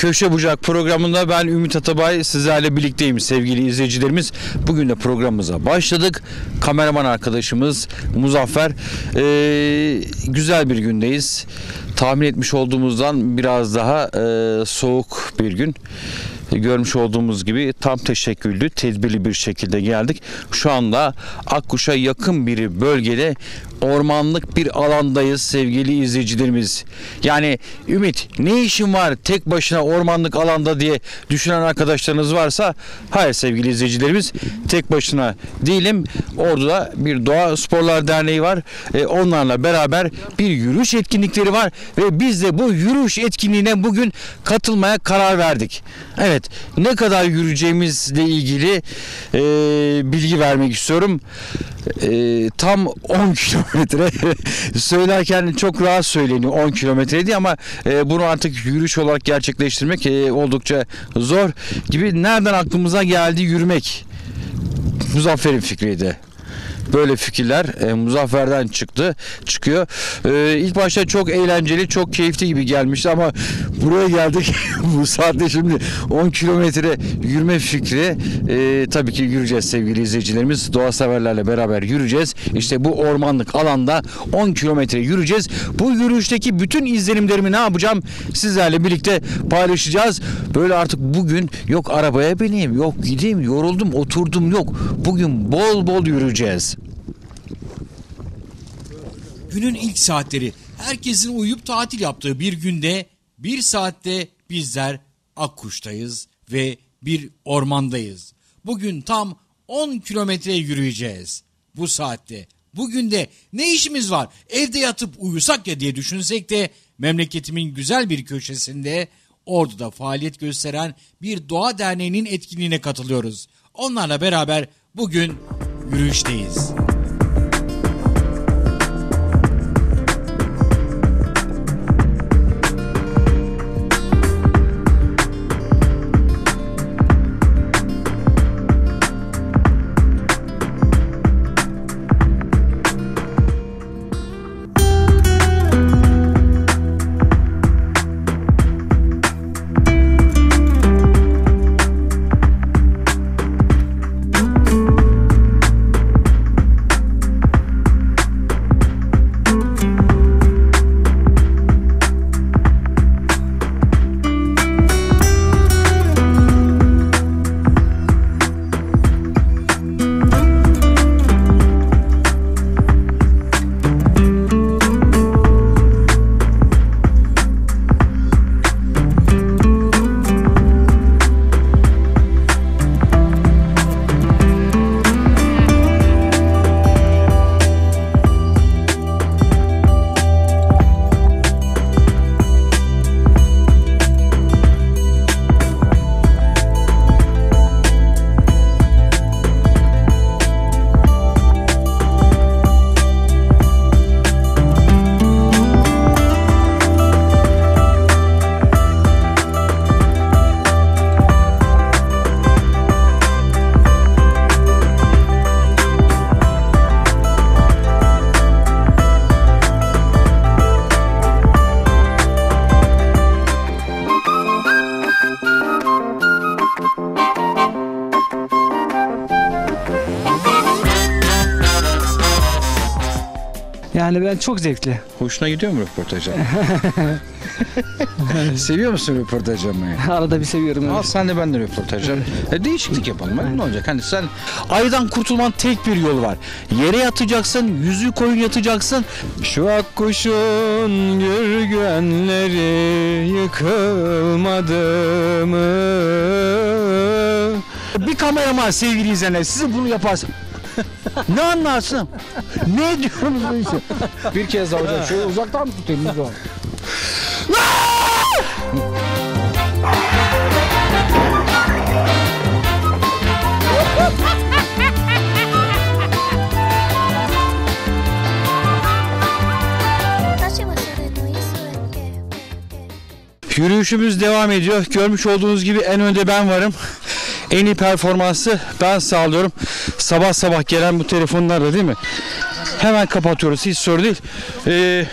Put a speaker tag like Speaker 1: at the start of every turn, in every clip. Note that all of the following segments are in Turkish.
Speaker 1: Köşe Bucak programında ben Ümit Atabay sizlerle birlikteyim sevgili izleyicilerimiz. Bugün de programımıza başladık. Kameraman arkadaşımız Muzaffer. Ee, güzel bir gündeyiz. Tahmin etmiş olduğumuzdan biraz daha e, soğuk bir gün. Görmüş olduğumuz gibi tam teşekküllü, tedbirli bir şekilde geldik. Şu anda Akkuş'a yakın bir bölgede ormanlık bir alandayız sevgili izleyicilerimiz. Yani Ümit ne işin var tek başına ormanlık alanda diye düşünen arkadaşlarınız varsa hayır sevgili izleyicilerimiz tek başına değilim. Orada bir Doğa Sporlar Derneği var. E, onlarla beraber bir yürüyüş etkinlikleri var ve biz de bu yürüyüş etkinliğine bugün katılmaya karar verdik. Evet ne kadar yürüyeceğimizle ilgili e, bilgi vermek istiyorum. E, tam 10 kilometre söylerken çok rahat söyleniyor 10 kilometreydi ama e, bunu artık yürüyüş olarak gerçekleştirmek e, oldukça zor gibi. Nereden aklımıza geldi yürümek? Muzaffer'in fikriydi böyle fikirler e, Muzaffer'den çıktı çıkıyor. E, ilk başta çok eğlenceli, çok keyifli gibi gelmişti ama buraya geldik. Bu saatte şimdi 10 kilometre yürüme fikri e, tabii ki yürüyeceğiz sevgili izleyicilerimiz. Doğa severlerle beraber yürüyeceğiz. İşte bu ormanlık alanda 10 kilometre yürüyeceğiz. Bu yürüyüşteki bütün izlenimlerimi ne yapacağım? Sizlerle birlikte paylaşacağız. Böyle artık bugün yok arabaya bineyim, yok gideyim, yoruldum, oturdum yok. Bugün bol bol yürüyeceğiz.
Speaker 2: Günün ilk saatleri herkesin uyuyup tatil yaptığı bir günde bir saatte bizler Akkuş'tayız ve bir ormandayız. Bugün tam 10 kilometre yürüyeceğiz bu saatte. Bugün de ne işimiz var evde yatıp uyusak ya diye düşünsek de memleketimin güzel bir köşesinde Ordu'da faaliyet gösteren bir doğa derneğinin etkinliğine katılıyoruz. Onlarla beraber bugün yürüyüşteyiz.
Speaker 3: Yani ben çok zevkli.
Speaker 1: Hoşuna gidiyor mu röportajı? Seviyor musun röportaj yapmayı?
Speaker 3: Arada bir seviyorum.
Speaker 1: Al sen de ben de röportaj yap. E, değişiklik yapalım. Ne olacak? Hani sen aydan kurtulman tek bir yol var. Yere yatacaksın, yüzü koyun yatacaksın. Şu akkuşun gürgenleri yıkılmadı mı? Bir kameraman sevgili izleyenler size bunu yaparsın. Ne anlarsın? ne diyorsunuz bu işe? Bir kez daha hocam şöyle uzaktan mı tutayım lütfen? Yürüyüşümüz devam ediyor. Görmüş olduğunuz gibi en önde ben varım. En iyi performansı ben sağlıyorum. Sabah sabah gelen bu telefonlarla değil mi? Hemen kapatıyoruz. Hiç sorun değil. Ee,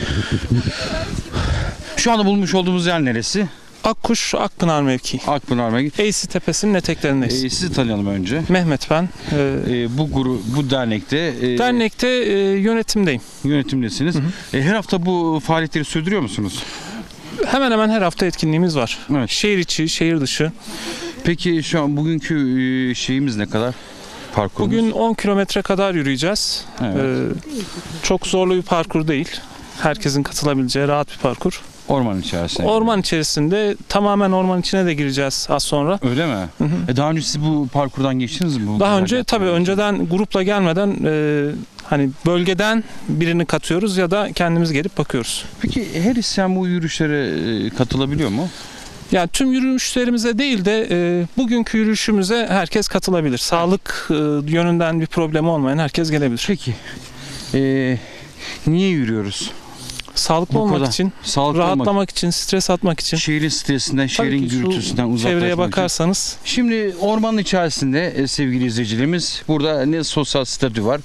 Speaker 1: şu anda bulmuş olduğumuz yer neresi?
Speaker 4: Akkuş Akpınar mevkii.
Speaker 1: Akpınar Mevki.
Speaker 4: Eysi Tepesi'nin eteklerindeyiz.
Speaker 1: Ee, sizi tanıyalım önce.
Speaker 4: Mehmet ben. Ee,
Speaker 1: Ee, bu guru, bu dernekte e,
Speaker 4: dernekte e, yönetimdeyim.
Speaker 1: yönetimdesiniz. E, her hafta bu faaliyetleri sürdürüyor musunuz?
Speaker 4: Hemen hemen her hafta etkinliğimiz var.
Speaker 1: Evet.
Speaker 4: Şehir içi, şehir dışı.
Speaker 1: Peki şu an bugünkü e, şeyimiz ne kadar? Parkurumuz.
Speaker 4: Bugün 10 kilometre kadar yürüyeceğiz.
Speaker 1: Evet.
Speaker 4: Ee, çok zorlu bir parkur değil. Herkesin katılabileceği rahat bir parkur.
Speaker 1: orman içerisinde.
Speaker 4: Orman içerisinde tamamen orman içine de gireceğiz az sonra.
Speaker 1: Öyle mi?
Speaker 4: Hı hı.
Speaker 1: E, daha önce siz bu parkurdan geçtiniz mi? Bu
Speaker 4: Daha önce tabii önceden grupla gelmeden e, hani bölgeden birini katıyoruz ya da kendimiz gelip bakıyoruz.
Speaker 1: Peki her isteyen bu yürüyüşlere e, katılabiliyor mu?
Speaker 4: Yani tüm yürüyüşlerimize değil de e, bugünkü yürüyüşümüze herkes katılabilir. Sağlık e, yönünden bir problemi olmayan herkes gelebilir.
Speaker 1: Peki. E, niye yürüyoruz?
Speaker 4: Sağlıklı
Speaker 1: Bu
Speaker 4: olmak
Speaker 1: kadar.
Speaker 4: için,
Speaker 1: Sağlıklı olmak.
Speaker 4: rahatlamak için, stres atmak için.
Speaker 1: Şehrin stresinden, şehrin gürültüsünden uzaklaşmak
Speaker 4: Çevreye
Speaker 1: için.
Speaker 4: bakarsanız
Speaker 1: Şimdi ormanın içerisinde e, sevgili izleyicilerimiz burada ne sosyal statü var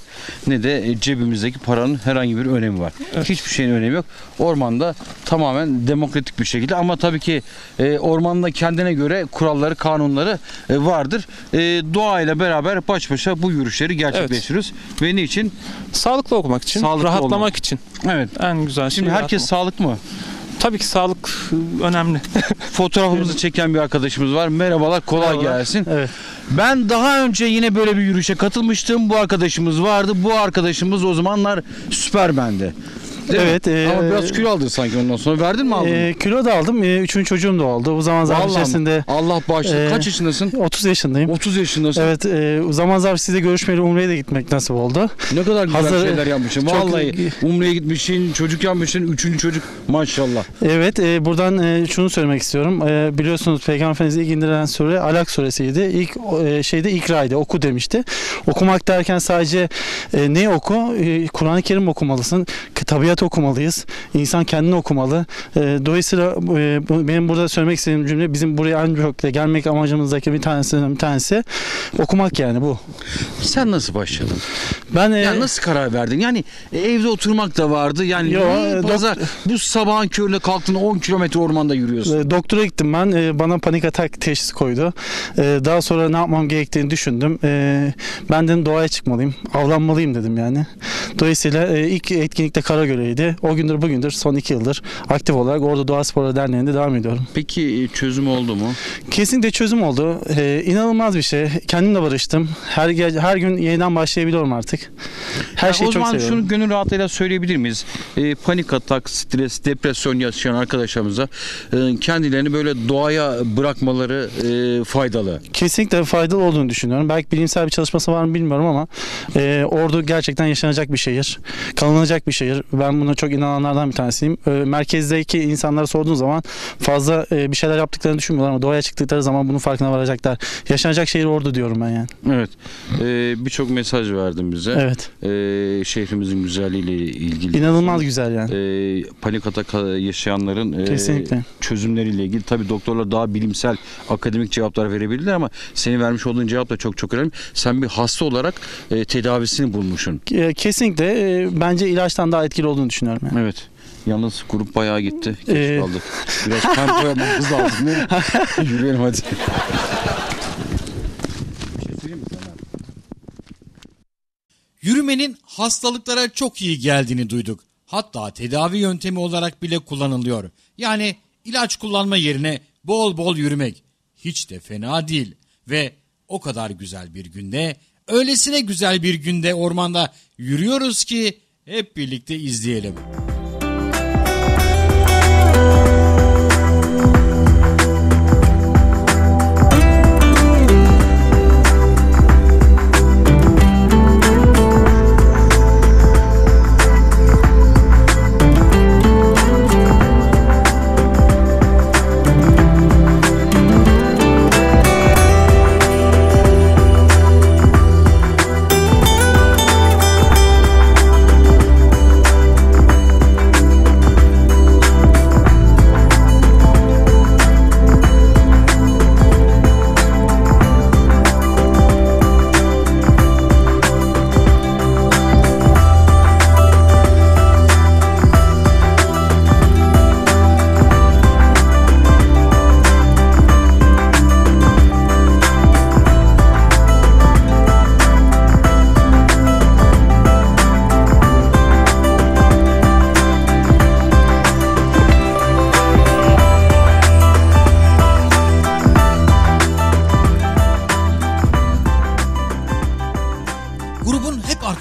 Speaker 1: ne de e, cebimizdeki paranın herhangi bir önemi var.
Speaker 4: Evet.
Speaker 1: Hiçbir şeyin önemi yok. Ormanda tamamen demokratik bir şekilde ama tabii ki e, ormanda kendine göre kuralları, kanunları e, vardır. E, doğayla beraber baş başa bu yürüyüşleri gerçekleştiriyoruz. Ve niçin?
Speaker 4: sağlıklı olmak için,
Speaker 1: Sağlıklı
Speaker 4: rahatlamak
Speaker 1: olmak.
Speaker 4: için
Speaker 1: Evet.
Speaker 4: en güzel şey.
Speaker 1: Şimdi herkes
Speaker 4: rahatlamak.
Speaker 1: sağlık mı?
Speaker 4: tabii ki sağlık e, önemli.
Speaker 1: Fotoğrafımızı çeken bir arkadaşımız var. Merhabalar, kolay
Speaker 3: Merhabalar.
Speaker 1: gelsin.
Speaker 3: Evet.
Speaker 1: Ben daha önce yine böyle bir yürüyüşe katılmıştım. Bu arkadaşımız vardı. Bu arkadaşımız o zamanlar Süpermen'di. Değil mi?
Speaker 3: Evet, e,
Speaker 1: Ama biraz kilo aldın sanki ondan sonra. Verdin mi aldın?
Speaker 3: Ee, kilo da aldım. Ee, üçüncü çocuğum da oldu. Bu zaman
Speaker 1: mi?
Speaker 3: içerisinde
Speaker 1: Allah bağışlasın.
Speaker 3: e,
Speaker 1: Kaç yaşındasın?
Speaker 3: 30 yaşındayım.
Speaker 1: 30 yaşındasın.
Speaker 3: Evet, e, zaman zarfı sizle görüşmeli Umre'ye de gitmek nasip oldu.
Speaker 1: Ne kadar güzel
Speaker 3: Hazır-
Speaker 1: şeyler yapmışsın.
Speaker 3: çok-
Speaker 1: Vallahi Umre'ye gitmişsin, çocuk yapmışsın, üçüncü çocuk. Maşallah.
Speaker 3: Evet, e, buradan e, şunu söylemek istiyorum. E, biliyorsunuz Peygamber Efendimiz'e ilk indirilen sure Alak suresiydi. İlk e, şeyde ikraydı, oku demişti. Okumak derken sadece e, ne oku? E, Kur'an-ı Kerim okumalısın. K- Tabiat okumalıyız. İnsan kendini okumalı. E, dolayısıyla e, benim burada söylemek istediğim cümle bizim buraya ancak gelmek amacımızdaki bir tanesi bir tanesi okumak yani bu.
Speaker 1: Sen nasıl başladın?
Speaker 3: Ben e,
Speaker 1: Yani nasıl karar verdin? Yani e, evde oturmak da vardı. Yani
Speaker 3: Yo,
Speaker 1: ne
Speaker 3: e,
Speaker 1: pazar bu sabahın körüne kalktın 10 kilometre ormanda yürüyorsun.
Speaker 3: E, Doktora gittim ben. E, Bana panik atak teşhisi koydu. E, Daha sonra ne yapmam gerektiğini düşündüm. E, Ben dedim doğaya çıkmalıyım. Avlanmalıyım dedim yani. Dolayısıyla e, ilk etkinlikte Karagöl'eydi. O gündür bugündür son iki yıldır aktif olarak Ordu Doğa Sporu Derneği'nde devam ediyorum.
Speaker 1: Peki e, çözüm oldu mu?
Speaker 3: Kesinlikle çözüm oldu. E, inanılmaz bir şey. Kendimle barıştım. Her ge- her gün yeniden başlayabiliyorum artık. Her
Speaker 1: Ya
Speaker 3: şeyi
Speaker 1: o
Speaker 3: çok
Speaker 1: zaman
Speaker 3: seviyorum.
Speaker 1: şunu gönül rahatlığıyla söyleyebilir miyiz? E, panik atak, stres, depresyon yaşayan arkadaşlarımıza e, kendilerini böyle doğaya bırakmaları e, faydalı.
Speaker 3: Kesinlikle faydalı olduğunu düşünüyorum. Belki bilimsel bir çalışması var mı bilmiyorum ama e, Ordu gerçekten yaşanacak bir şehir. Kalınacak bir şehir. Ben buna çok inananlardan bir tanesiyim. E, merkezdeki insanlara sorduğun zaman fazla e, bir şeyler yaptıklarını düşünmüyorlar ama doğaya çıktıkları zaman bunun farkına varacaklar. Yaşanacak şehir Ordu diyorum ben yani.
Speaker 1: Evet. E, Birçok mesaj verdin bize.
Speaker 3: Evet.
Speaker 1: E, şehrimizin güzelliğiyle ilgili.
Speaker 3: İnanılmaz güzel yani.
Speaker 1: E, panik atak yaşayanların e,
Speaker 3: Kesinlikle.
Speaker 1: çözümleriyle ilgili tabii doktorlar daha bilimsel akademik cevaplar verebilirler ama senin vermiş olduğun cevap da çok çok önemli. Sen bir hasta olarak e, tedavisini bulmuşsun.
Speaker 3: E, kesinlikle e, bence ilaçtan daha etkili olduğunu düşünüyorum yani.
Speaker 1: Evet. Yalnız grup bayağı gitti. Geç
Speaker 3: Ee,
Speaker 1: kaldık. Biraz tempo yapmak hız lazım değil mi? Yürüyelim hadi.
Speaker 2: Yürümenin hastalıklara çok iyi geldiğini duyduk. Hatta tedavi yöntemi olarak bile kullanılıyor. Yani ilaç kullanma yerine bol bol yürümek. Hiç de fena değil. Ve o kadar güzel bir günde, öylesine güzel bir günde ormanda yürüyoruz ki hep birlikte izleyelim.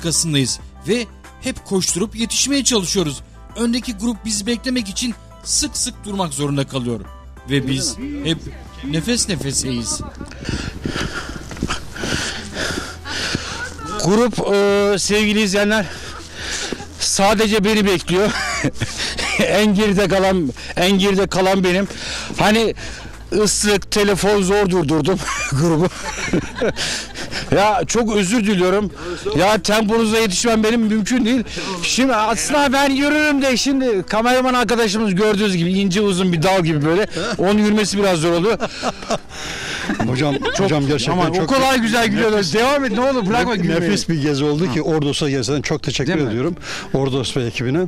Speaker 2: Arkasındayız ve hep koşturup yetişmeye çalışıyoruz. Öndeki grup bizi beklemek için sık sık durmak zorunda kalıyor. Ve biz hep nefes nefeseyiz.
Speaker 1: Grup e, sevgili izleyenler sadece beni bekliyor. en geride kalan en geride kalan benim. Hani ıslık, telefon zor durdurdum grubu. Ya çok özür diliyorum. Ya temponuza yetişmem benim mümkün değil. Şimdi aslında ben yürürüm de şimdi kameraman arkadaşımız gördüğünüz gibi ince uzun bir dal gibi böyle. Onun yürümesi biraz zor oluyor.
Speaker 5: Hocam hocam gerçekten
Speaker 1: Ama o
Speaker 5: çok
Speaker 1: kadar güzel gülüyorlar. Devam et ne olur bırakma gülmeyi.
Speaker 5: nefis bir gezi oldu ki Ordos'a gerçekten çok teşekkür
Speaker 1: Değil mi?
Speaker 5: ediyorum. Ordos ve ekibine.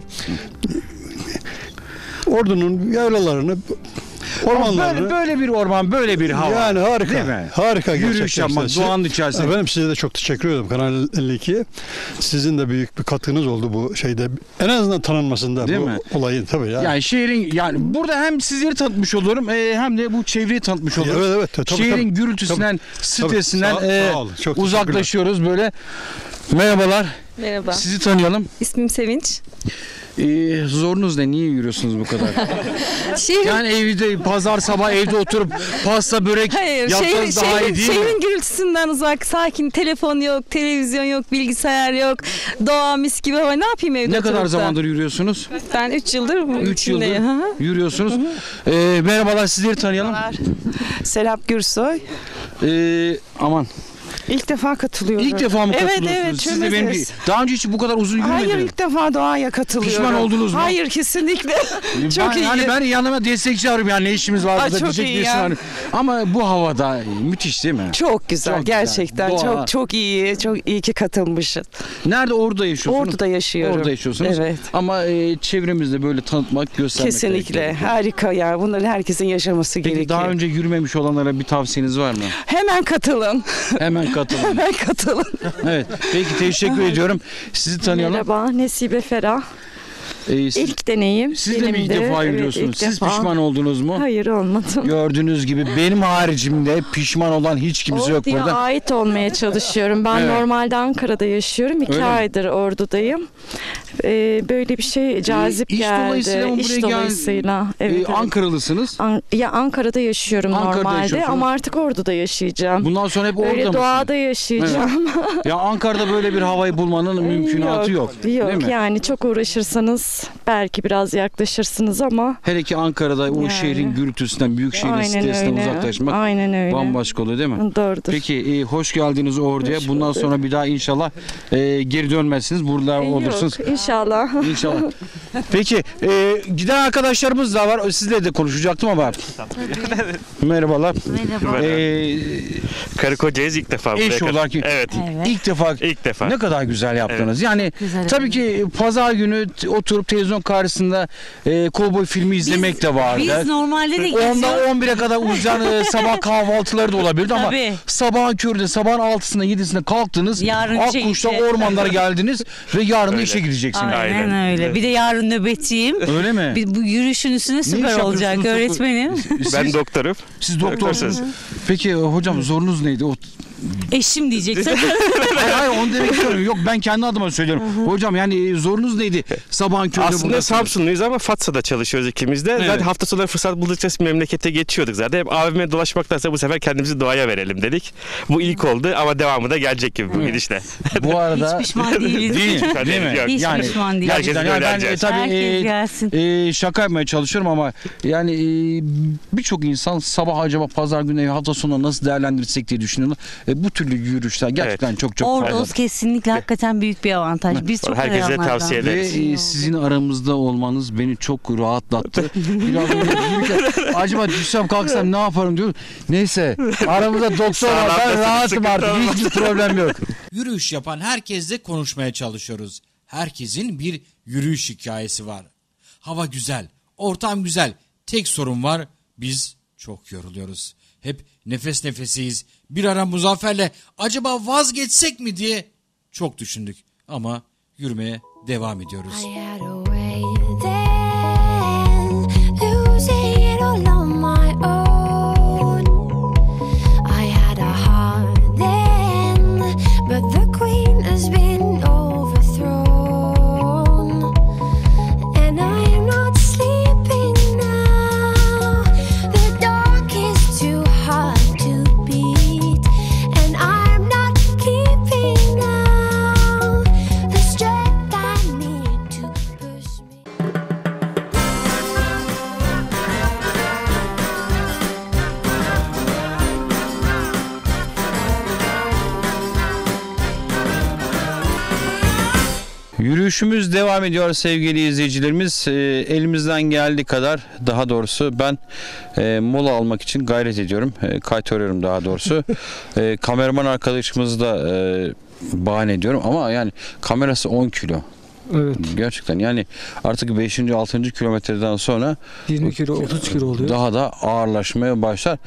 Speaker 5: Ordunun yaylalarını, ormanlarını
Speaker 1: Böyle, böyle bir orman, böyle bir hava.
Speaker 5: yani harika.
Speaker 1: Değil mi?
Speaker 5: Harika
Speaker 1: Yürüyüş yapmak,
Speaker 5: Size-
Speaker 1: doğanın içerisinde.
Speaker 5: Efendim size de çok teşekkür ediyorum Kanal 52'ye. Sizin de büyük bir katkınız oldu bu şeyde. En azından tanınmasında
Speaker 1: Değil
Speaker 5: bu
Speaker 1: mi?
Speaker 5: olayın tabii ya.
Speaker 1: Yani şehrin yani burada hem sizleri tanıtmış oluyorum e, hem de bu çevreyi tanıtmış oluyorum.
Speaker 5: Evet, evet, tabii,
Speaker 1: Şehrin
Speaker 5: tabii.
Speaker 1: gürültüsünden, stresinden
Speaker 5: Sağ-
Speaker 1: e,
Speaker 5: sağ olun, çok
Speaker 1: uzaklaşıyoruz böyle. Merhabalar.
Speaker 6: Merhaba.
Speaker 1: Sizi tanıyalım.
Speaker 6: İsmim Sevinç.
Speaker 1: E, zorunuz ne? Niye yürüyorsunuz bu kadar?
Speaker 6: Şehrin,
Speaker 1: yani evde pazar sabah evde oturup pasta börek
Speaker 6: hayır,
Speaker 1: yapsanız
Speaker 6: şehrin,
Speaker 1: daha iyi
Speaker 6: şehrin,
Speaker 1: değil mi?
Speaker 6: şehrin gürültüsünden uzak, sakin, telefon yok, televizyon yok, bilgisayar yok, doğa mis gibi hava. Ne yapayım evde
Speaker 1: Ne kadar
Speaker 6: da?
Speaker 1: zamandır yürüyorsunuz?
Speaker 6: Ben 3 yıldır bu
Speaker 1: 3 yıldır
Speaker 6: içindeyim. Hı hı.
Speaker 1: yürüyorsunuz. E, merhabalar sizleri tanıyalım.
Speaker 7: Serap Gürsoy.
Speaker 1: E, aman
Speaker 7: İlk defa katılıyorum.
Speaker 1: ilk defa mı
Speaker 7: Evet,
Speaker 1: katılıyorsunuz?
Speaker 7: evet,
Speaker 1: Siz de benim
Speaker 7: Çömezes.
Speaker 1: daha önce hiç bu kadar uzun yürümediniz.
Speaker 7: Hayır ilk defa doğaya katılıyorum.
Speaker 1: Pişman oldunuz mu?
Speaker 7: Hayır kesinlikle. Çok
Speaker 1: ben,
Speaker 7: iyi.
Speaker 1: Hani ben yanıma destekçi arıyorum yani ne işimiz var
Speaker 7: Ay,
Speaker 1: burada
Speaker 7: çok
Speaker 1: diyecek
Speaker 7: iyi ya.
Speaker 1: var. Ama bu havada müthiş değil mi?
Speaker 7: Çok güzel
Speaker 1: Çok güzel.
Speaker 7: gerçekten
Speaker 1: Doğa.
Speaker 7: çok çok iyi çok iyi ki katılmışız.
Speaker 1: Nerede orada yaşıyorsunuz?
Speaker 7: Ordu'da yaşıyorum.
Speaker 1: Orada yaşıyorsunuz.
Speaker 7: Evet.
Speaker 1: Ama e, çevremizde böyle tanıtmak, göstermek
Speaker 7: Kesinlikle
Speaker 1: gerekiyor.
Speaker 7: harika ya bunların herkesin yaşaması
Speaker 1: Peki
Speaker 7: gerekiyor.
Speaker 1: daha önce yürümemiş olanlara bir tavsiyeniz var mı?
Speaker 7: Hemen katılın.
Speaker 1: Hemen katılın.
Speaker 7: Hemen katılın.
Speaker 1: evet. Peki teşekkür ediyorum. Sizi tanıyalım.
Speaker 8: Merhaba, Nesibe Ferah.
Speaker 1: Ee, siz,
Speaker 8: İlk deneyim.
Speaker 1: siz de mi ilk defa
Speaker 8: Evet,
Speaker 1: yürüyorsunuz?
Speaker 8: ilk
Speaker 1: Siz
Speaker 8: defa.
Speaker 1: pişman oldunuz mu?
Speaker 8: Hayır olmadım.
Speaker 1: Gördüğünüz gibi benim haricimde pişman olan hiç kimse yok
Speaker 8: Ordu'ya
Speaker 1: burada.
Speaker 8: ait olmaya çalışıyorum. Ben
Speaker 1: Evet.
Speaker 8: normalde Ankara'da yaşıyorum. İki
Speaker 1: Öyle mi?
Speaker 8: aydır Ordu'dayım. Ee, böyle bir şey cazip
Speaker 1: iş
Speaker 8: geldi.
Speaker 1: dolayısıyla mı
Speaker 8: İş
Speaker 1: buraya gel-
Speaker 8: dolayısıyla. Evet,
Speaker 1: Ee,
Speaker 8: evet.
Speaker 1: Ankaralısınız.
Speaker 8: An- ya Ankara'da yaşıyorum
Speaker 1: Ankara'da
Speaker 8: normalde
Speaker 1: yaşıyorsunuz.
Speaker 8: ama artık Ordu'da yaşayacağım.
Speaker 1: Bundan sonra hep orada
Speaker 8: Böyle
Speaker 1: mısınız?
Speaker 8: doğada yaşayacağım.
Speaker 1: Ya Ankara'da böyle bir havayı bulmanın mümkünatı yok.
Speaker 8: Yok,
Speaker 1: değil mi?
Speaker 8: yani çok uğraşırsanız belki biraz yaklaşırsınız ama
Speaker 1: Hele ki Ankara'da o
Speaker 8: Yani.
Speaker 1: şehrin gürültüsünden, büyük şehrin
Speaker 8: aynen
Speaker 1: stresinden
Speaker 8: öyle.
Speaker 1: uzaklaşmak
Speaker 8: Aynen öyle.
Speaker 1: bambaşka oluyor değil mi?
Speaker 8: Doğrudur.
Speaker 1: Peki e, hoş geldiniz orduya.
Speaker 8: Hoş
Speaker 1: Bundan
Speaker 8: bulduk.
Speaker 1: sonra bir daha inşallah e, geri dönmezsiniz. Burada
Speaker 8: Yok,
Speaker 1: olursunuz.
Speaker 8: İnşallah.
Speaker 1: İnşallah. Peki e, giden arkadaşlarımız da var. Sizle de konuşacaktım ama. Merhabalar.
Speaker 9: Merhaba.
Speaker 1: E,
Speaker 9: Karı kocayız ilk defa.
Speaker 1: eş
Speaker 9: buraya
Speaker 1: olarak
Speaker 9: Evet.
Speaker 6: Evet.
Speaker 1: ilk defa
Speaker 9: İlk defa.
Speaker 1: ne kadar güzel yaptınız. Yani
Speaker 6: Güzel,
Speaker 1: tabii ki pazar günü t- oturup televizyon karşısında e, kovboy filmi izlemek de vardı.
Speaker 6: Biz normalde de
Speaker 1: Onda
Speaker 6: geziyoruz.
Speaker 1: 11'e kadar uzayan e, sabah kahvaltıları da olabilirdi ama
Speaker 6: Tabii.
Speaker 1: sabahın köründe sabahın 6'sında 7'sinde kalktınız.
Speaker 6: Yarın işe
Speaker 1: Akkuş'ta
Speaker 6: gideceğiz.
Speaker 1: ormanlara geldiniz ve yarın da
Speaker 9: Öyle.
Speaker 1: işe gideceksiniz.
Speaker 6: Aynen,
Speaker 9: Aynen.
Speaker 6: öyle. Bir de yarın nöbetçiyim.
Speaker 1: Öyle mi?
Speaker 6: Bir, bu yürüyüşün üstüne süper olacak öğretmenim.
Speaker 1: Siz,
Speaker 9: Ben doktorum.
Speaker 1: siz doktorsunuz. Peki e, hocam zorunuz neydi? O,
Speaker 6: Eşim diyeceksin.
Speaker 1: hayır, hayır onu demek istiyorum. Yok ben kendi adıma söylüyorum. hocam yani e, zorunuz neydi? Sabahın köründe
Speaker 9: Aslında
Speaker 1: burada-
Speaker 9: Samsunluyuz ama Fatsa'da çalışıyoruz ikimiz de.
Speaker 1: Evet.
Speaker 9: Zaten hafta sonları fırsat buldukça memlekete geçiyorduk zaten. Hep AVM'ye dolaşmaktansa bu sefer kendimizi doğaya verelim dedik. Bu ilk oldu ama devamı da gelecek gibi bu gidişle.
Speaker 1: Bu arada
Speaker 6: Hiç pişman değiliz.
Speaker 1: değil, değil mi?
Speaker 9: Yok.
Speaker 6: Hiç
Speaker 1: Yani
Speaker 6: pişman değiliz.
Speaker 9: Herkes
Speaker 1: Gerçekten yani
Speaker 9: böyle
Speaker 1: ben e, tabii
Speaker 6: Herkes
Speaker 1: e,
Speaker 6: gelsin.
Speaker 1: e, şaka yapmaya çalışıyorum ama yani e, birçok insan sabah acaba pazar günü hafta sonu nasıl değerlendirsek diye düşünüyorlar. E, bu türlü yürüyüşler gerçekten çok çok
Speaker 6: Ordos
Speaker 1: faydalı.
Speaker 6: kesinlikle hakikaten büyük bir avantaj. Biz çok
Speaker 9: Herkese tavsiye
Speaker 1: Ve
Speaker 9: ederiz.
Speaker 1: e, sizin aramızda olmanız beni çok rahatlattı. Biraz önce acaba düşsem kalksam ne yaparım diyor. Neyse aramızda doktor var ben rahatım artık hiçbir problem yok.
Speaker 2: Yürüyüş yapan herkesle konuşmaya çalışıyoruz. Herkesin bir yürüyüş hikayesi var. Hava güzel, ortam güzel. Tek sorun var, biz çok yoruluyoruz. Hep nefes nefeseyiz. Bir ara Muzaffer'le acaba vazgeçsek mi diye çok düşündük. Ama yürümeye devam ediyoruz.
Speaker 1: Yürüyüşümüz devam ediyor sevgili izleyicilerimiz. Ee, elimizden geldiği kadar daha doğrusu ben e, mola almak için gayret ediyorum. E, kaytarıyorum daha doğrusu. E, kameraman arkadaşımızı da e, bahane ediyorum ama yani kamerası 10 kilo.
Speaker 10: Evet.
Speaker 1: Gerçekten yani artık 5. 6. kilometreden sonra
Speaker 10: 20 kilo 30 kilo oluyor.
Speaker 1: daha da ağırlaşmaya başlar.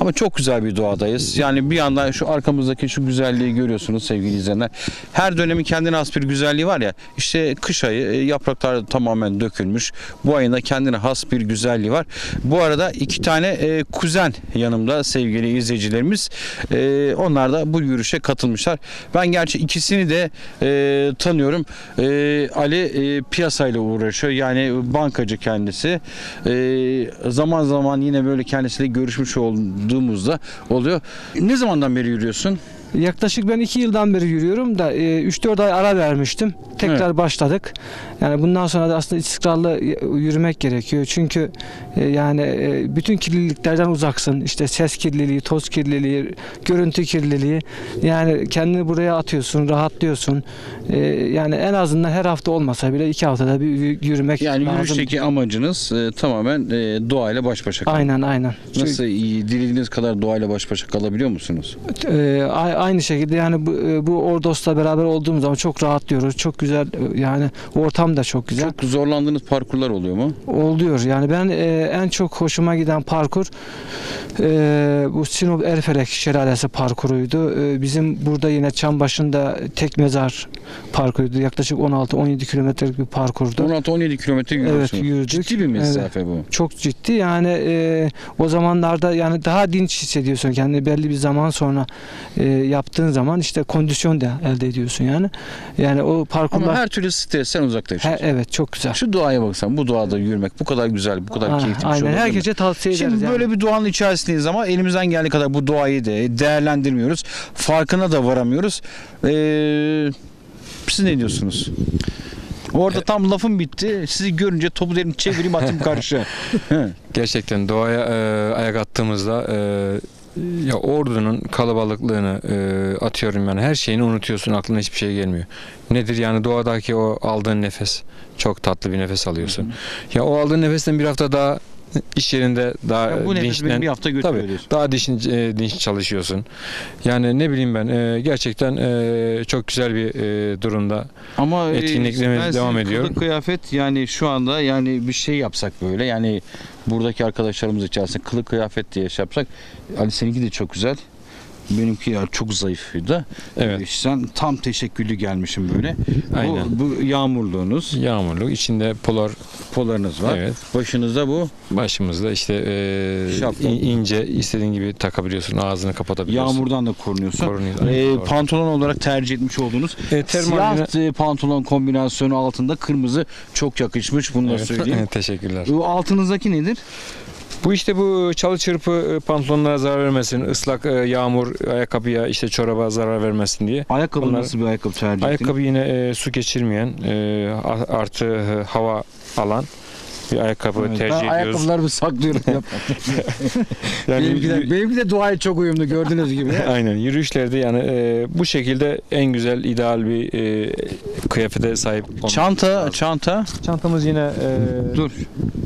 Speaker 1: Ama çok güzel bir doğadayız. Yani bir yandan şu arkamızdaki şu güzelliği görüyorsunuz sevgili izleyenler. Her dönemin kendine has bir güzelliği var ya. İşte kış ayı e, yapraklar tamamen dökülmüş. Bu ayında kendine has bir güzelliği var. Bu arada iki tane e, kuzen yanımda sevgili izleyicilerimiz. E, onlar da bu yürüyüşe katılmışlar. Ben gerçi ikisini de e, tanıyorum. E, Ali e, piyasayla uğraşıyor. Yani bankacı kendisi. E, zaman zaman yine böyle kendisiyle görüşmüş olduğumuzda oluyor. Ne zamandan beri yürüyorsun?
Speaker 10: Yaklaşık ben 2 yıldan beri yürüyorum da e, 3-4 ay ara vermiştim. Tekrar başladık. Yani bundan sonra da aslında istikrarlı yürümek gerekiyor. Çünkü e, yani e, bütün kirliliklerden uzaksın. İşte ses kirliliği, toz kirliliği, görüntü kirliliği. Yani kendini buraya atıyorsun, rahatlıyorsun. E, yani en azından her hafta olmasa bile iki haftada bir yürümek
Speaker 1: Yani
Speaker 10: lazım.
Speaker 1: yürüyüşteki amacınız e, tamamen e, doğayla baş başa kalmak.
Speaker 10: Aynen aynen.
Speaker 1: Nasıl dilediğiniz kadar doğayla baş başa kalabiliyor musunuz?
Speaker 10: Ee, aynı şekilde yani bu, e, bu Ordos'la beraber olduğumuz zaman çok rahatlıyoruz. Çok güzel e, yani ortam da çok güzel.
Speaker 1: Çok zorlandığınız parkurlar oluyor mu?
Speaker 10: Oluyor yani ben e, en çok hoşuma giden parkur e, bu Sinop Erfelek Şelalesi parkuruydu. E, bizim burada yine Çambaşı'nda tek mezar parkuruydu. Yaklaşık 16-17 kilometrelik bir parkurdu.
Speaker 1: 16-17 kilometre
Speaker 10: Evet
Speaker 1: yürüyorsunuz.
Speaker 10: yürüdük.
Speaker 1: Ciddi bir mesafe bu.
Speaker 10: Çok ciddi yani e, o zamanlarda yani daha dinç hissediyorsun kendini belli bir zaman sonra e, yaptığın zaman işte kondisyon da elde ediyorsun yani. Yani o parkurlar
Speaker 1: Ama her türlü stresten uzaklaşıyorsun.
Speaker 10: He, evet çok güzel.
Speaker 1: Şu doğaya baksan bu doğada yürümek bu kadar güzel, bu kadar
Speaker 10: Ha,
Speaker 1: keyifli bir şey
Speaker 10: Aynen herkese tavsiye ederiz.
Speaker 1: Şimdi
Speaker 10: yani.
Speaker 1: böyle bir doğanın içerisindeyiz ama elimizden geldiği kadar bu doğayı da değerlendirmiyoruz. Farkına da varamıyoruz. Ee, siz ne diyorsunuz? Orada tam lafım bitti. Sizi görünce topu derim çevireyim atayım karşı. He.
Speaker 11: Gerçekten doğaya e, ayak attığımızda e, ya ordunun kalabalıklığını e, atıyorum yani her şeyini unutuyorsun aklına hiçbir şey gelmiyor. Nedir yani doğadaki o aldığın nefes çok tatlı bir nefes alıyorsun. Ya o aldığın nefesten bir hafta daha iş yerinde daha
Speaker 1: Ya bu nefes beni
Speaker 11: dinçlen-
Speaker 1: bir hafta götürüyor
Speaker 11: Tabii,
Speaker 1: diyorsun.
Speaker 11: daha dinç, e, dinç çalışıyorsun. Yani ne bileyim ben e, gerçekten e, çok güzel bir e, durumda.
Speaker 1: Ama e,
Speaker 11: Etkinliklerimiz devam ediyor.
Speaker 1: kıyafet yani şu anda yani bir şey yapsak böyle yani buradaki arkadaşlarımız içerisinde kılık kıyafet diye şey yapsak Ali seninki de çok güzel. Benimki ya çok zayıftı.
Speaker 11: Evet.
Speaker 1: Ee, Sen tam teşekküllü gelmişim böyle.
Speaker 11: Aynen.
Speaker 1: Bu, bu yağmurluğunuz,
Speaker 11: Yağmurlu içinde polar
Speaker 1: polarınız var.
Speaker 11: evet
Speaker 1: Başınızda bu
Speaker 11: başımızda işte e,
Speaker 1: Şapka.
Speaker 11: in- ince istediğin gibi takabiliyorsun ağzını kapatabiliyorsun.
Speaker 1: yağmurdan da korunuyorsun.
Speaker 11: Korunuyor.
Speaker 1: Ee,
Speaker 11: Doğru.
Speaker 1: pantolon olarak tercih etmiş olduğunuz
Speaker 11: E, termal
Speaker 1: siyah e, pantolon kombinasyonu altında kırmızı çok yakışmış bunu da
Speaker 11: Evet,
Speaker 1: söyleyeyim.
Speaker 11: Teşekkürler.
Speaker 1: Bu altınızdaki nedir?
Speaker 11: Bu işte bu çalı çırpı e, pantolonlara zarar vermesin, ıslak e, yağmur ayakkabıya işte çoraba zarar vermesin diye.
Speaker 1: Ayakkabı
Speaker 11: Bunlar-
Speaker 1: nasıl bir ayakkabı tercih ettiniz?
Speaker 11: Ayakkabı yine e, su geçirmeyen, e, artı e, hava alan bir ayakkabı
Speaker 1: Evet,
Speaker 11: tercih
Speaker 1: ben
Speaker 11: ediyoruz.
Speaker 1: ayakkabılarımı saklıyorum.
Speaker 11: Yani
Speaker 1: benimki, de, benimki de doğaya çok uyumlu gördüğünüz gibi.
Speaker 11: Aynen yürüyüşlerde yani e, bu şekilde en güzel ideal bir e, kıyafete sahip olmak
Speaker 1: Çanta,
Speaker 11: lazım.
Speaker 1: çanta.
Speaker 11: Çantamız yine e,
Speaker 1: Dur.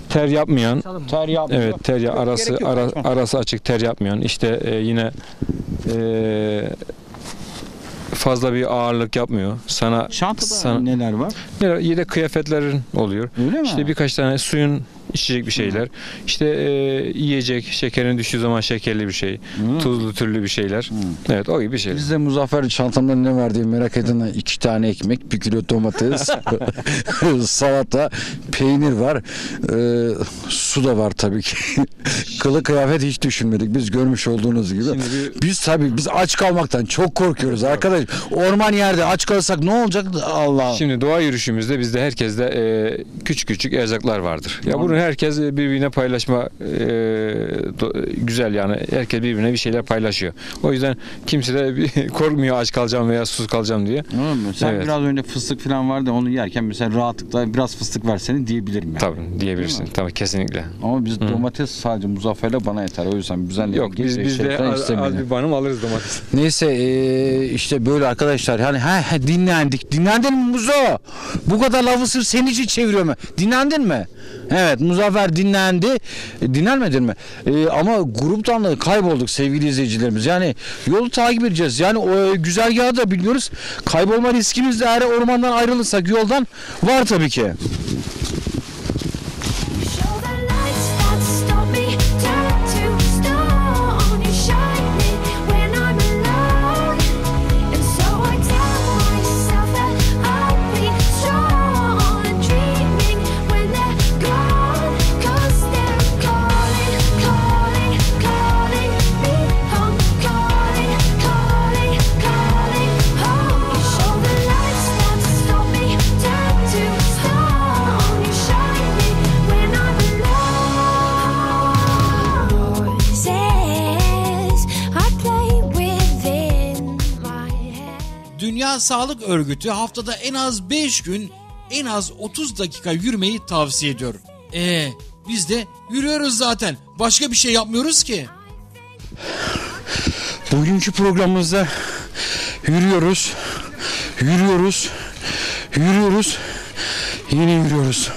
Speaker 11: ter yapmayan
Speaker 1: Ter yapmıyor.
Speaker 11: Evet ter arası ara- arası açık ter yapmayan işte e, yine e, fazla bir ağırlık yapmıyor. Sana
Speaker 1: Çantada
Speaker 11: sana
Speaker 1: neler var?
Speaker 11: Ya, yine kıyafetlerin oluyor.
Speaker 1: Öyle mi?
Speaker 11: İşte birkaç tane suyun içecek bir şeyler. İşte e, yiyecek, şekerin düştüğü zaman şekerli bir şey.
Speaker 1: Hı.
Speaker 11: Tuzlu türlü bir şeyler. Evet o gibi şeyler.
Speaker 1: Biz de Muzaffer çantamda ne var diye merak edin. iki tane ekmek, bir kilo domates, salata, peynir var. Ee, su da var tabii ki. Kılık kıyafet hiç düşünmedik. Biz görmüş olduğunuz gibi.
Speaker 11: Şimdi
Speaker 1: Biz tabii biz aç kalmaktan çok korkuyoruz arkadaş. Orman yerde aç kalırsak ne olacak? Allah.
Speaker 11: Şimdi doğa yürüyüşümüzde bizde herkeste e, küçük küçük erzaklar vardır. Ya bunu herkes birbirine paylaşma e, güzel yani. Herkes birbirine bir şeyler paylaşıyor. O yüzden kimse de korkmuyor aç kalacağım veya susuz kalacağım diye.
Speaker 1: Anladın mı? Sen
Speaker 11: Evet.
Speaker 1: biraz önce fıstık falan vardı onu yerken mesela rahatlıkla biraz fıstık verseniz diyebilirim yani.
Speaker 11: Tabii diyebilirsin. Tabii kesinlikle.
Speaker 1: Ama biz
Speaker 11: Hı.
Speaker 1: domates sadece Muzaffer'le bana yeter. O yüzden bizden
Speaker 11: Yok biz biz de az, az bir banım alırız domates.
Speaker 1: Neyse eee, işte böyle arkadaşlar yani he, he, dinlendik. Dinlendin mi Muzo? Bu kadar lafı sır senin için çeviriyor mu? Dinlendin mi? Evet Muzaffer dinlendi. E, dinlenmedin mi? E, ama gruptan da kaybolduk sevgili izleyicilerimiz. Yani yolu takip edeceğiz. Yani o güzergahı da biliyoruz. Kaybolma riskimiz de eğer ormandan ayrılırsak yoldan var tabii ki.
Speaker 2: Örgütü haftada en az 5 gün en az 30 dakika yürümeyi tavsiye ediyor. E biz de yürüyoruz zaten. Başka bir şey yapmıyoruz ki.
Speaker 1: Bugünkü programımızda yürüyoruz, yürüyoruz, yürüyoruz, yine yürüyoruz.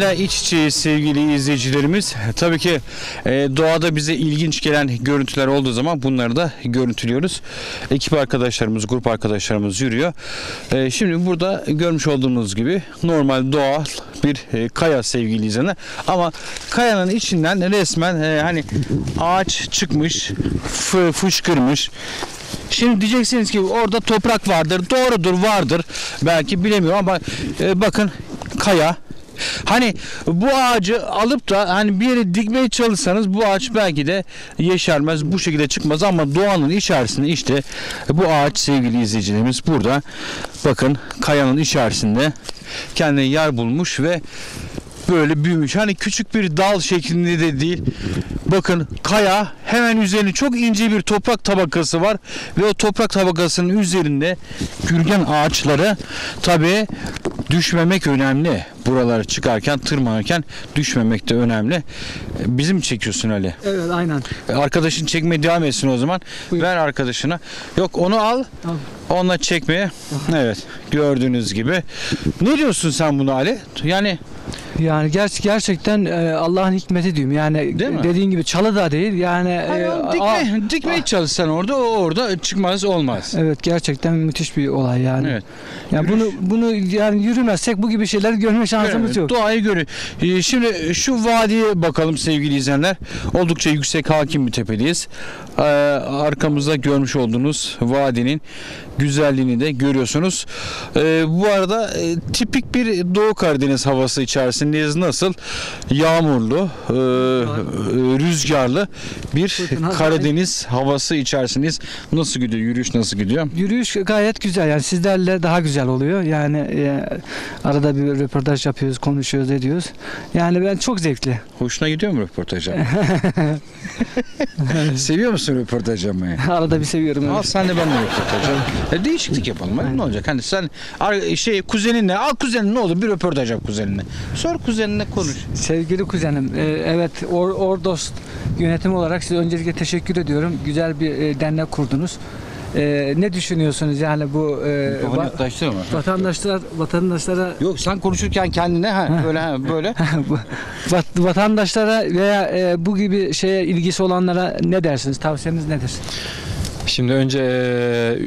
Speaker 1: Doğayla iç içeyiz sevgili izleyicilerimiz. Tabii ki e, doğada bize ilginç gelen görüntüler olduğu zaman bunları da görüntülüyoruz. Ekip arkadaşlarımız, grup arkadaşlarımız yürüyor. E, şimdi burada görmüş olduğunuz gibi normal doğal bir e, kaya sevgili izleyenler. Ama kayanın içinden resmen hani ağaç çıkmış, fı- fışkırmış. Şimdi diyeceksiniz ki orada toprak vardır. Doğrudur vardır. Belki bilemiyorum ama bakın kaya. Hani bu ağacı alıp da hani bir yere dikmeye çalışsanız bu ağaç belki de yeşermez bu şekilde çıkmaz ama doğanın içerisinde işte bu ağaç sevgili izleyicilerimiz burada. Bakın kayanın içerisinde kendine yer bulmuş ve böyle büyümüş. Hani küçük bir dal şeklinde de değil. Bakın kaya hemen üzerinde çok ince bir toprak tabakası var ve o toprak tabakasının üzerinde gürgen ağaçları tabi düşmemek önemli. Buralara çıkarken tırmanırken düşmemek de önemli. Bizim çekiyorsun Ali.
Speaker 10: Evet aynen.
Speaker 1: Arkadaşın çekmeye devam etsin o zaman. Ver arkadaşına. Yok onu al. Onunla çekmeye. Evet. Gördüğünüz gibi. Ne diyorsun sen buna Ali? Yani
Speaker 10: Yani ger- gerçekten e, Allah'ın hikmeti diyorum. Yani
Speaker 1: Değil mi?
Speaker 10: dediğin gibi çalı da değil. Yani
Speaker 1: Hani
Speaker 10: e, a-
Speaker 1: dikme, dikmeye çalışsan orada o orada çıkmaz olmaz.
Speaker 10: Evet gerçekten müthiş bir olay yani.
Speaker 1: Evet.
Speaker 10: Yani bunu bunu yani yürümezsek bu gibi şeyleri görme şansımız yok.
Speaker 1: Doğayı görün. Ee, Şimdi şu vadiye bakalım sevgili izleyenler. Oldukça yüksek hakim bir tepedeyiz. Ee, arkamızda görmüş olduğunuz vadinin güzelliğini de görüyorsunuz. Ee, bu arada e, tipik bir Doğu Karadeniz havası içerisindeyiz. Nasıl? Yağmurlu, e, e, rüzgarlı bir
Speaker 10: Fırtına
Speaker 1: Karadeniz havası içerisindeyiz. Nasıl gidiyor? Yürüyüş nasıl gidiyor?
Speaker 10: Yürüyüş gayet güzel yani sizlerle daha güzel oluyor. Yani e, arada bir röportaj yapıyoruz, konuşuyoruz, ediyoruz. Yani ben çok zevkli.
Speaker 1: Hoşuna gidiyor mu röportaj? Seviyor musun röportaj yapmayı?
Speaker 10: arada bir seviyorum.
Speaker 1: Al sen de ben de röportaj yap. E, değişiklik yapalım. Hadi ne olacak? Hani sen şey kuzeninle al kuzenin ne olur bir röportaj yap kuzeninle. Sor kuzeninle konuş.
Speaker 10: Sevgili kuzenim, e, evet Or Ordos yönetim olarak size öncelikle teşekkür ediyorum. Güzel bir e, dernek kurdunuz. E, ne düşünüyorsunuz yani bu e,
Speaker 1: Mikrofonu
Speaker 10: va-
Speaker 1: yaklaştırma.
Speaker 10: vatandaşlar vatandaşlara
Speaker 1: Yok sen konuşurken kendine ha böyle ha böyle.
Speaker 10: vat- vatandaşlara veya e, bu gibi şeye ilgisi olanlara ne dersiniz? Tavsiyeniz nedir?
Speaker 11: Şimdi önce e,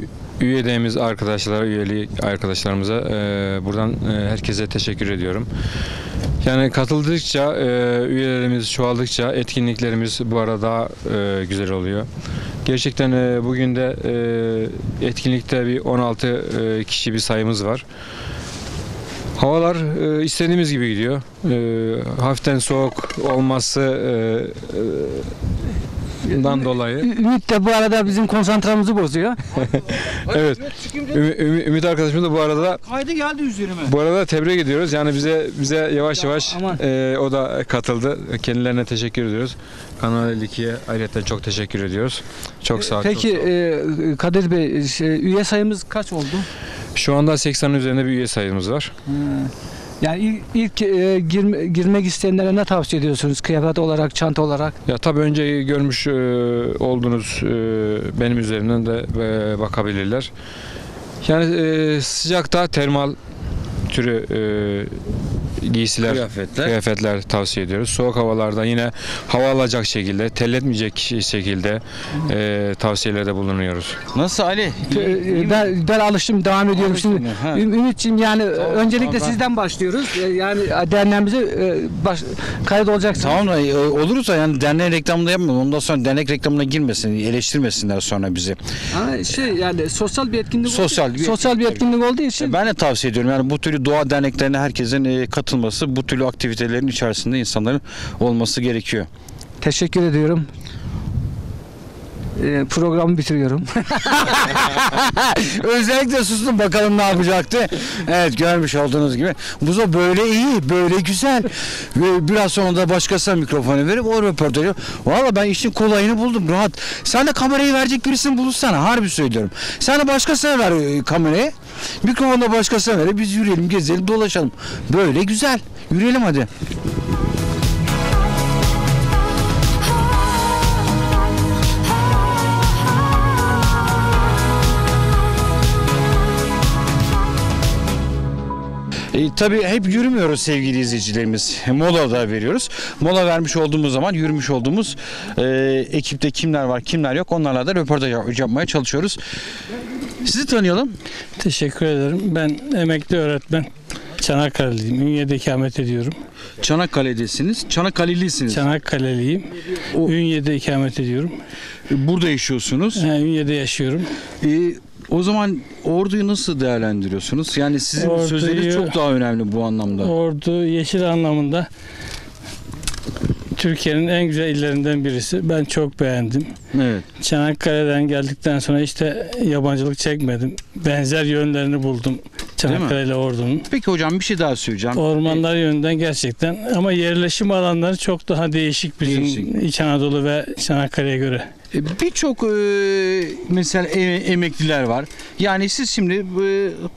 Speaker 11: üyeliğimiz arkadaşlara, üyelik arkadaşlarımıza e, buradan e, herkese teşekkür ediyorum. Yani katıldıkça, e, üyelerimiz çoğaldıkça etkinliklerimiz bu arada e, güzel oluyor. Gerçekten e, bugün de e, etkinlikte bir 16 e, kişi bir sayımız var. Havalar e, istediğimiz gibi gidiyor. E, hafiften soğuk olması e, e, dan dolayı.
Speaker 10: Ümit de bu arada bizim konsantremizi bozuyor.
Speaker 11: Evet. Ümit, Ümit- Ümit arkadaşımız da bu arada
Speaker 1: Kaydı geldi üzerime.
Speaker 11: bu arada tebrik ediyoruz. Yani bize bize yavaş yavaş
Speaker 10: aman.
Speaker 11: e, o da katıldı. Kendilerine teşekkür ediyoruz. Kanal 52'ye ayrıca çok teşekkür ediyoruz. Çok sağ ol.
Speaker 10: Peki
Speaker 11: sağ
Speaker 10: e, Kadir Bey şey, üye sayımız kaç oldu?
Speaker 11: Şu anda 80'in üzerinde bir üye sayımız var.
Speaker 10: Yani ilk, ilk e, girme- girmek isteyenlere ne tavsiye ediyorsunuz? Kıyafet olarak, çanta olarak?
Speaker 11: Ya tabii önce görmüş e, olduğunuz e, benim üzerimden de e, bakabilirler. Yani e, sıcakta termal türü e, giysiler,
Speaker 1: Kıyafetler.
Speaker 11: kıyafetler tavsiye ediyoruz. Soğuk havalarda yine hava alacak şekilde, terletmeyecek şekilde e, tavsiyelerde bulunuyoruz.
Speaker 1: Nasıl Ali?
Speaker 10: E, ben, ben alıştım, devam ediyorum şimdi.
Speaker 1: Ha.
Speaker 10: Üm- Ümit'ciğim yani öncelikle
Speaker 1: tamam, ben-
Speaker 10: sizden başlıyoruz. E, Yani derneğimize e, baş, kayıt olacaksınız.
Speaker 1: Tamam da olursa yani derneğin reklamını yapmayalım. Ondan sonra dernek reklamına girmesin, eleştirmesinler sonra bizi.
Speaker 10: Ama şey yani sosyal bir etkinlik
Speaker 1: Sosyal
Speaker 10: olduğu,
Speaker 1: bir
Speaker 10: sosyal bir etkinlik olduğu için
Speaker 1: Ben de tavsiye ediyorum. Yani bu türlü doğa derneklerine herkesin e, katılması, bu türlü aktivitelerin içerisinde insanların olması gerekiyor.
Speaker 10: teşekkür ediyorum. E, programı bitiriyorum.
Speaker 1: Özellikle sustum bakalım ne yapacaktı. Evet görmüş olduğunuz gibi. Buzo böyle iyi, böyle güzel. Ve biraz sonra da başkasına mikrofonu verip o röportajı. Valla ben işin kolayını buldum rahat. Sen de kamerayı verecek birisini bulsana harbi söylüyorum. Sen de başkasına ver e, kamerayı. Mikrofonu da başkasına ver. Biz yürüyelim, gezelim, dolaşalım. Böyle güzel. Yürüyelim hadi. E, tabii hep yürümüyoruz sevgili izleyicilerimiz. Mola da veriyoruz. Mola vermiş olduğumuz zaman yürümüş olduğumuz e, ekipte kimler var kimler yok onlarla da röportaj yap- yapmaya çalışıyoruz. Sizi tanıyalım.
Speaker 12: Teşekkür ederim. Ben emekli öğretmen. Çanakkale'liyim. Ünye'de ikamet ediyorum.
Speaker 1: Çanakkale'desiniz. Çanakkale'lisiniz.
Speaker 12: Çanakkale'liyim. Ünye'de ikamet ediyorum.
Speaker 1: Burada yaşıyorsunuz.
Speaker 12: Ha, Ünye'de yaşıyorum.
Speaker 1: E, o zaman orduyu nasıl değerlendiriyorsunuz? Yani sizin
Speaker 12: Orduyu-
Speaker 1: sözleriniz çok daha önemli bu anlamda.
Speaker 12: Ordu yeşil anlamında Türkiye'nin en güzel illerinden birisi. Ben çok beğendim.
Speaker 1: Evet.
Speaker 12: Çanakkale'den geldikten sonra işte yabancılık çekmedim. Benzer yönlerini buldum Çanakkale ile Ordu'nun.
Speaker 1: Peki hocam bir şey daha söyleyeceğim.
Speaker 12: Ormanlar yönünden gerçekten ama yerleşim alanları çok daha değişik bizim
Speaker 1: Değişik.
Speaker 12: İç Anadolu ve Çanakkale'ye göre.
Speaker 1: E, Birçok e, mesela e- emekliler var. Yani siz şimdi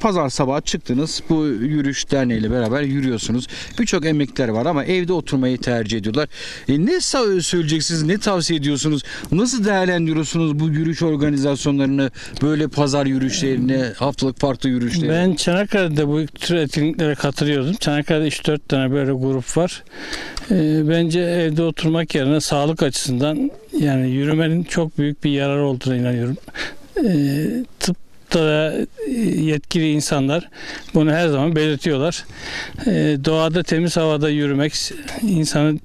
Speaker 1: pazar sabahı çıktınız. Bu yürüyüş derneğiyle beraber yürüyorsunuz. Birçok emekliler var ama evde oturmayı tercih ediyorlar. Ne söyleyeceksiniz? Ne tavsiye ediyorsunuz? Nasıl değerlendiriyorsunuz bu yürüyüş organizasyonlarını? Böyle pazar yürüyüşlerini, haftalık farklı yürüyüşlerini?
Speaker 12: Ben Çanakkale'de bu tür etkinliklere katılıyordum. Çanakkale'de 3-4 tane böyle grup var. Bence evde oturmak yerine sağlık açısından yani yürümenin çok büyük bir yararı olduğuna inanıyorum. Ee, tıpta da e, yetkili insanlar bunu her zaman belirtiyorlar. Ee, doğada temiz havada yürümek insanı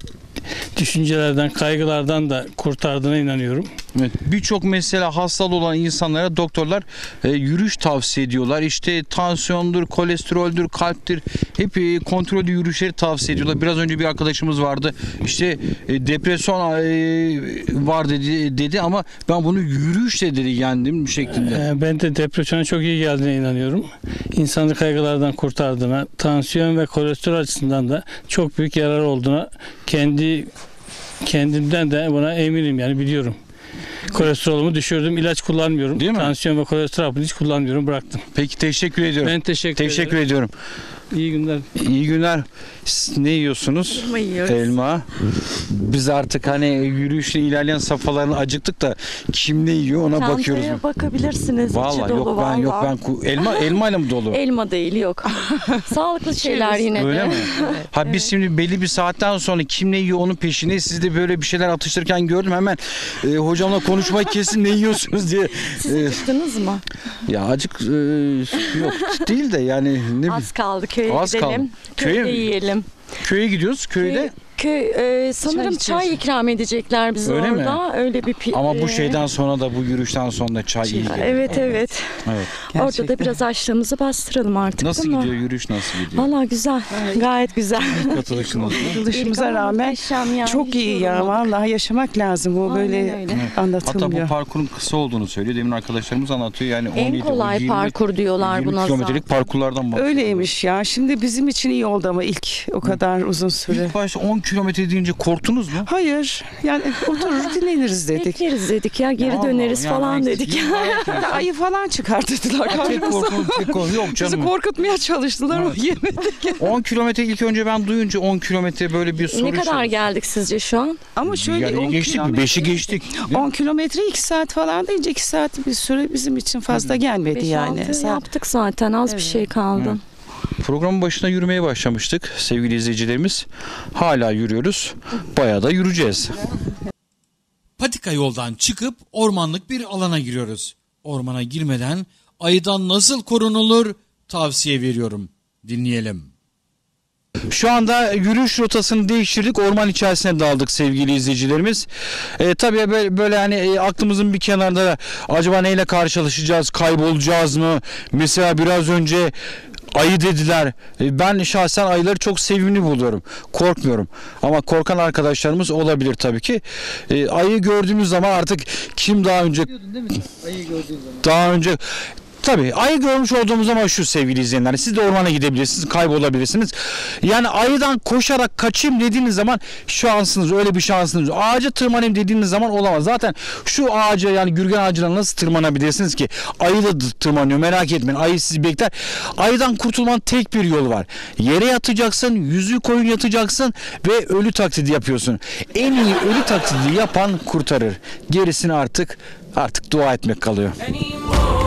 Speaker 12: düşüncelerden, kaygılardan da kurtardığına inanıyorum.
Speaker 1: Evet, Birçok mesela hastalığı olan insanlara doktorlar e, yürüyüş tavsiye ediyorlar. İşte tansiyondur, kolesteroldür, kalptir. Hep e, kontrollü yürüyüşleri tavsiye ediyorlar. Biraz önce bir arkadaşımız vardı. İşte e, depresyon e, var dedi dedi ama ben bunu yürüyüşle dedi yendim şeklinde.
Speaker 12: Ee, Ben de depresyona çok iyi geldiğine inanıyorum. İnsanı kaygılardan kurtardığına, tansiyon ve kolesterol açısından da çok büyük yarar olduğuna kendi kendimden de buna eminim yani biliyorum. Kolesterolümü düşürdüm. ilaç kullanmıyorum.
Speaker 1: Değil mi?
Speaker 12: Tansiyon ve kolesterol hiç kullanmıyorum. Bıraktım.
Speaker 1: Peki teşekkür ediyorum.
Speaker 12: Ben teşekkür,
Speaker 1: Teşekkür
Speaker 12: ederim.
Speaker 1: ediyorum.
Speaker 12: İyi günler.
Speaker 1: İyi günler. Siz ne yiyorsunuz?
Speaker 8: Elma yiyoruz.
Speaker 1: Elma. Biz artık hani yürüyüşle ilerleyen safhalarını acıktık da kim ne yiyor ona bakıyoruz.
Speaker 8: Çantaya bakabilirsiniz. içi
Speaker 1: Vallahi
Speaker 8: dolu
Speaker 1: yok ben
Speaker 8: vallahi.
Speaker 1: yok ben ku- elma elma ile mi dolu?
Speaker 8: Elma değil yok. Sağlıklı şeyler yine
Speaker 1: Öyle
Speaker 8: de.
Speaker 1: mi? Ha biz şimdi belli bir saatten sonra kim ne yiyor onun peşine siz de böyle bir şeyler atıştırırken gördüm hemen e, hocamla konuşmayı kesin ne yiyorsunuz diye.
Speaker 8: Siz
Speaker 1: E,
Speaker 8: acıktınız mı?
Speaker 1: ya acık e, yok değil de yani ne
Speaker 8: Az kaldı köye
Speaker 1: Az
Speaker 8: gidelim.
Speaker 1: kaldı. Köye
Speaker 8: Köyde
Speaker 1: mi?
Speaker 8: yiyelim.
Speaker 1: köye gidiyoruz köyde
Speaker 8: Köy, e, sanırım çay, ikram edecekler bize
Speaker 1: Öyle mi?
Speaker 8: orada. Öyle bir pi-
Speaker 1: ama bu
Speaker 8: e,
Speaker 1: şeyden sonra da bu yürüyüşten sonra da çay iyi gelir.
Speaker 8: Evet evet.
Speaker 1: Evet.
Speaker 8: Orada da biraz açlığımızı bastıralım artık
Speaker 1: Nasıl
Speaker 8: değil mi?
Speaker 1: gidiyor yürüyüş nasıl gidiyor?
Speaker 8: Valla güzel. Gayet güzel.
Speaker 1: Katılışınız.
Speaker 7: Katılışımıza rağmen çok iyi ya. Vallahi yaşamak lazım. Bu böyle
Speaker 1: Hatta bu
Speaker 7: anlatılmıyor.
Speaker 1: parkurun kısa olduğunu söylüyor. Demin arkadaşlarımız anlatıyor. Yani
Speaker 8: En
Speaker 1: 17,
Speaker 8: kolay
Speaker 1: 20,
Speaker 8: parkur diyorlar
Speaker 1: 20
Speaker 8: buna
Speaker 1: kilometrelik parkurlardan bahsediyor.
Speaker 7: Öyleymiş ya. Şimdi bizim için iyi oldu ama ilk o kadar uzun süre.
Speaker 1: İlk başta 10 kilometre deyince korktunuz mu?
Speaker 7: Hayır. Yani oturur dinleniriz dedik.
Speaker 8: Bekleriz dedik ya geri
Speaker 1: Allah,
Speaker 8: döneriz
Speaker 1: yani
Speaker 8: falan
Speaker 1: eksik
Speaker 8: dedik.
Speaker 1: değil,
Speaker 7: Ayı falan çıkarttılar
Speaker 1: Tek
Speaker 7: karşımıza.
Speaker 1: korkun, tek korkun. Yok
Speaker 7: Bizi
Speaker 1: canım.
Speaker 7: korkutmaya çalıştılar ama yemedik.
Speaker 1: 10 kilometre ilk önce ben duyunca 10 kilometre böyle bir soru
Speaker 8: ne kadar
Speaker 1: işareti.
Speaker 8: geldik sizce şu an?
Speaker 7: Ama şöyle
Speaker 1: Yani
Speaker 7: 10
Speaker 1: geçtik mi?
Speaker 7: kilometre-
Speaker 1: 5'i geçtik.
Speaker 7: 10 kilometre 2 saat falan deyince 2 saat bir süre bizim için fazla gelmedi yani.
Speaker 8: 5-6
Speaker 7: Sen-
Speaker 8: yaptık zaten az bir şey kaldı.
Speaker 1: Programın başına yürümeye başlamıştık sevgili izleyicilerimiz. Hala yürüyoruz. Bayağı da yürüyeceğiz.
Speaker 2: Patika yoldan çıkıp ormanlık bir alana giriyoruz. Ormana girmeden ayıdan nasıl korunulur tavsiye veriyorum. Dinleyelim.
Speaker 1: Şu anda yürüyüş rotasını değiştirdik. Orman içerisine daldık sevgili izleyicilerimiz. E, tabii böyle, böyle hani e, aklımızın bir kenarında da acaba neyle karşılaşacağız? Kaybolacağız mı? Mesela biraz önce ayı dediler. E, ben şahsen ayıları çok sevimli buluyorum. Korkmuyorum. Ama korkan arkadaşlarımız olabilir tabii ki. E, ayı gördüğümüz zaman artık kim daha önce daha önce Tabii ayı görmüş olduğumuz zaman şu sevgili izleyenler siz de ormana gidebilirsiniz kaybolabilirsiniz. Yani ayıdan koşarak kaçayım dediğiniz zaman şansınız öyle bir şansınız. Ağaca tırmanayım dediğiniz zaman olamaz. Zaten şu ağaca yani gürgen ağacına nasıl tırmanabilirsiniz ki? Ayı da tırmanıyor merak etmeyin ayı sizi bekler. Ayıdan kurtulmanın tek bir yolu var. Yere yatacaksın yüzüğü koyun yatacaksın ve ölü taklidi yapıyorsun. En iyi ölü taklidi yapan kurtarır. Gerisini artık artık dua etmek kalıyor.
Speaker 13: This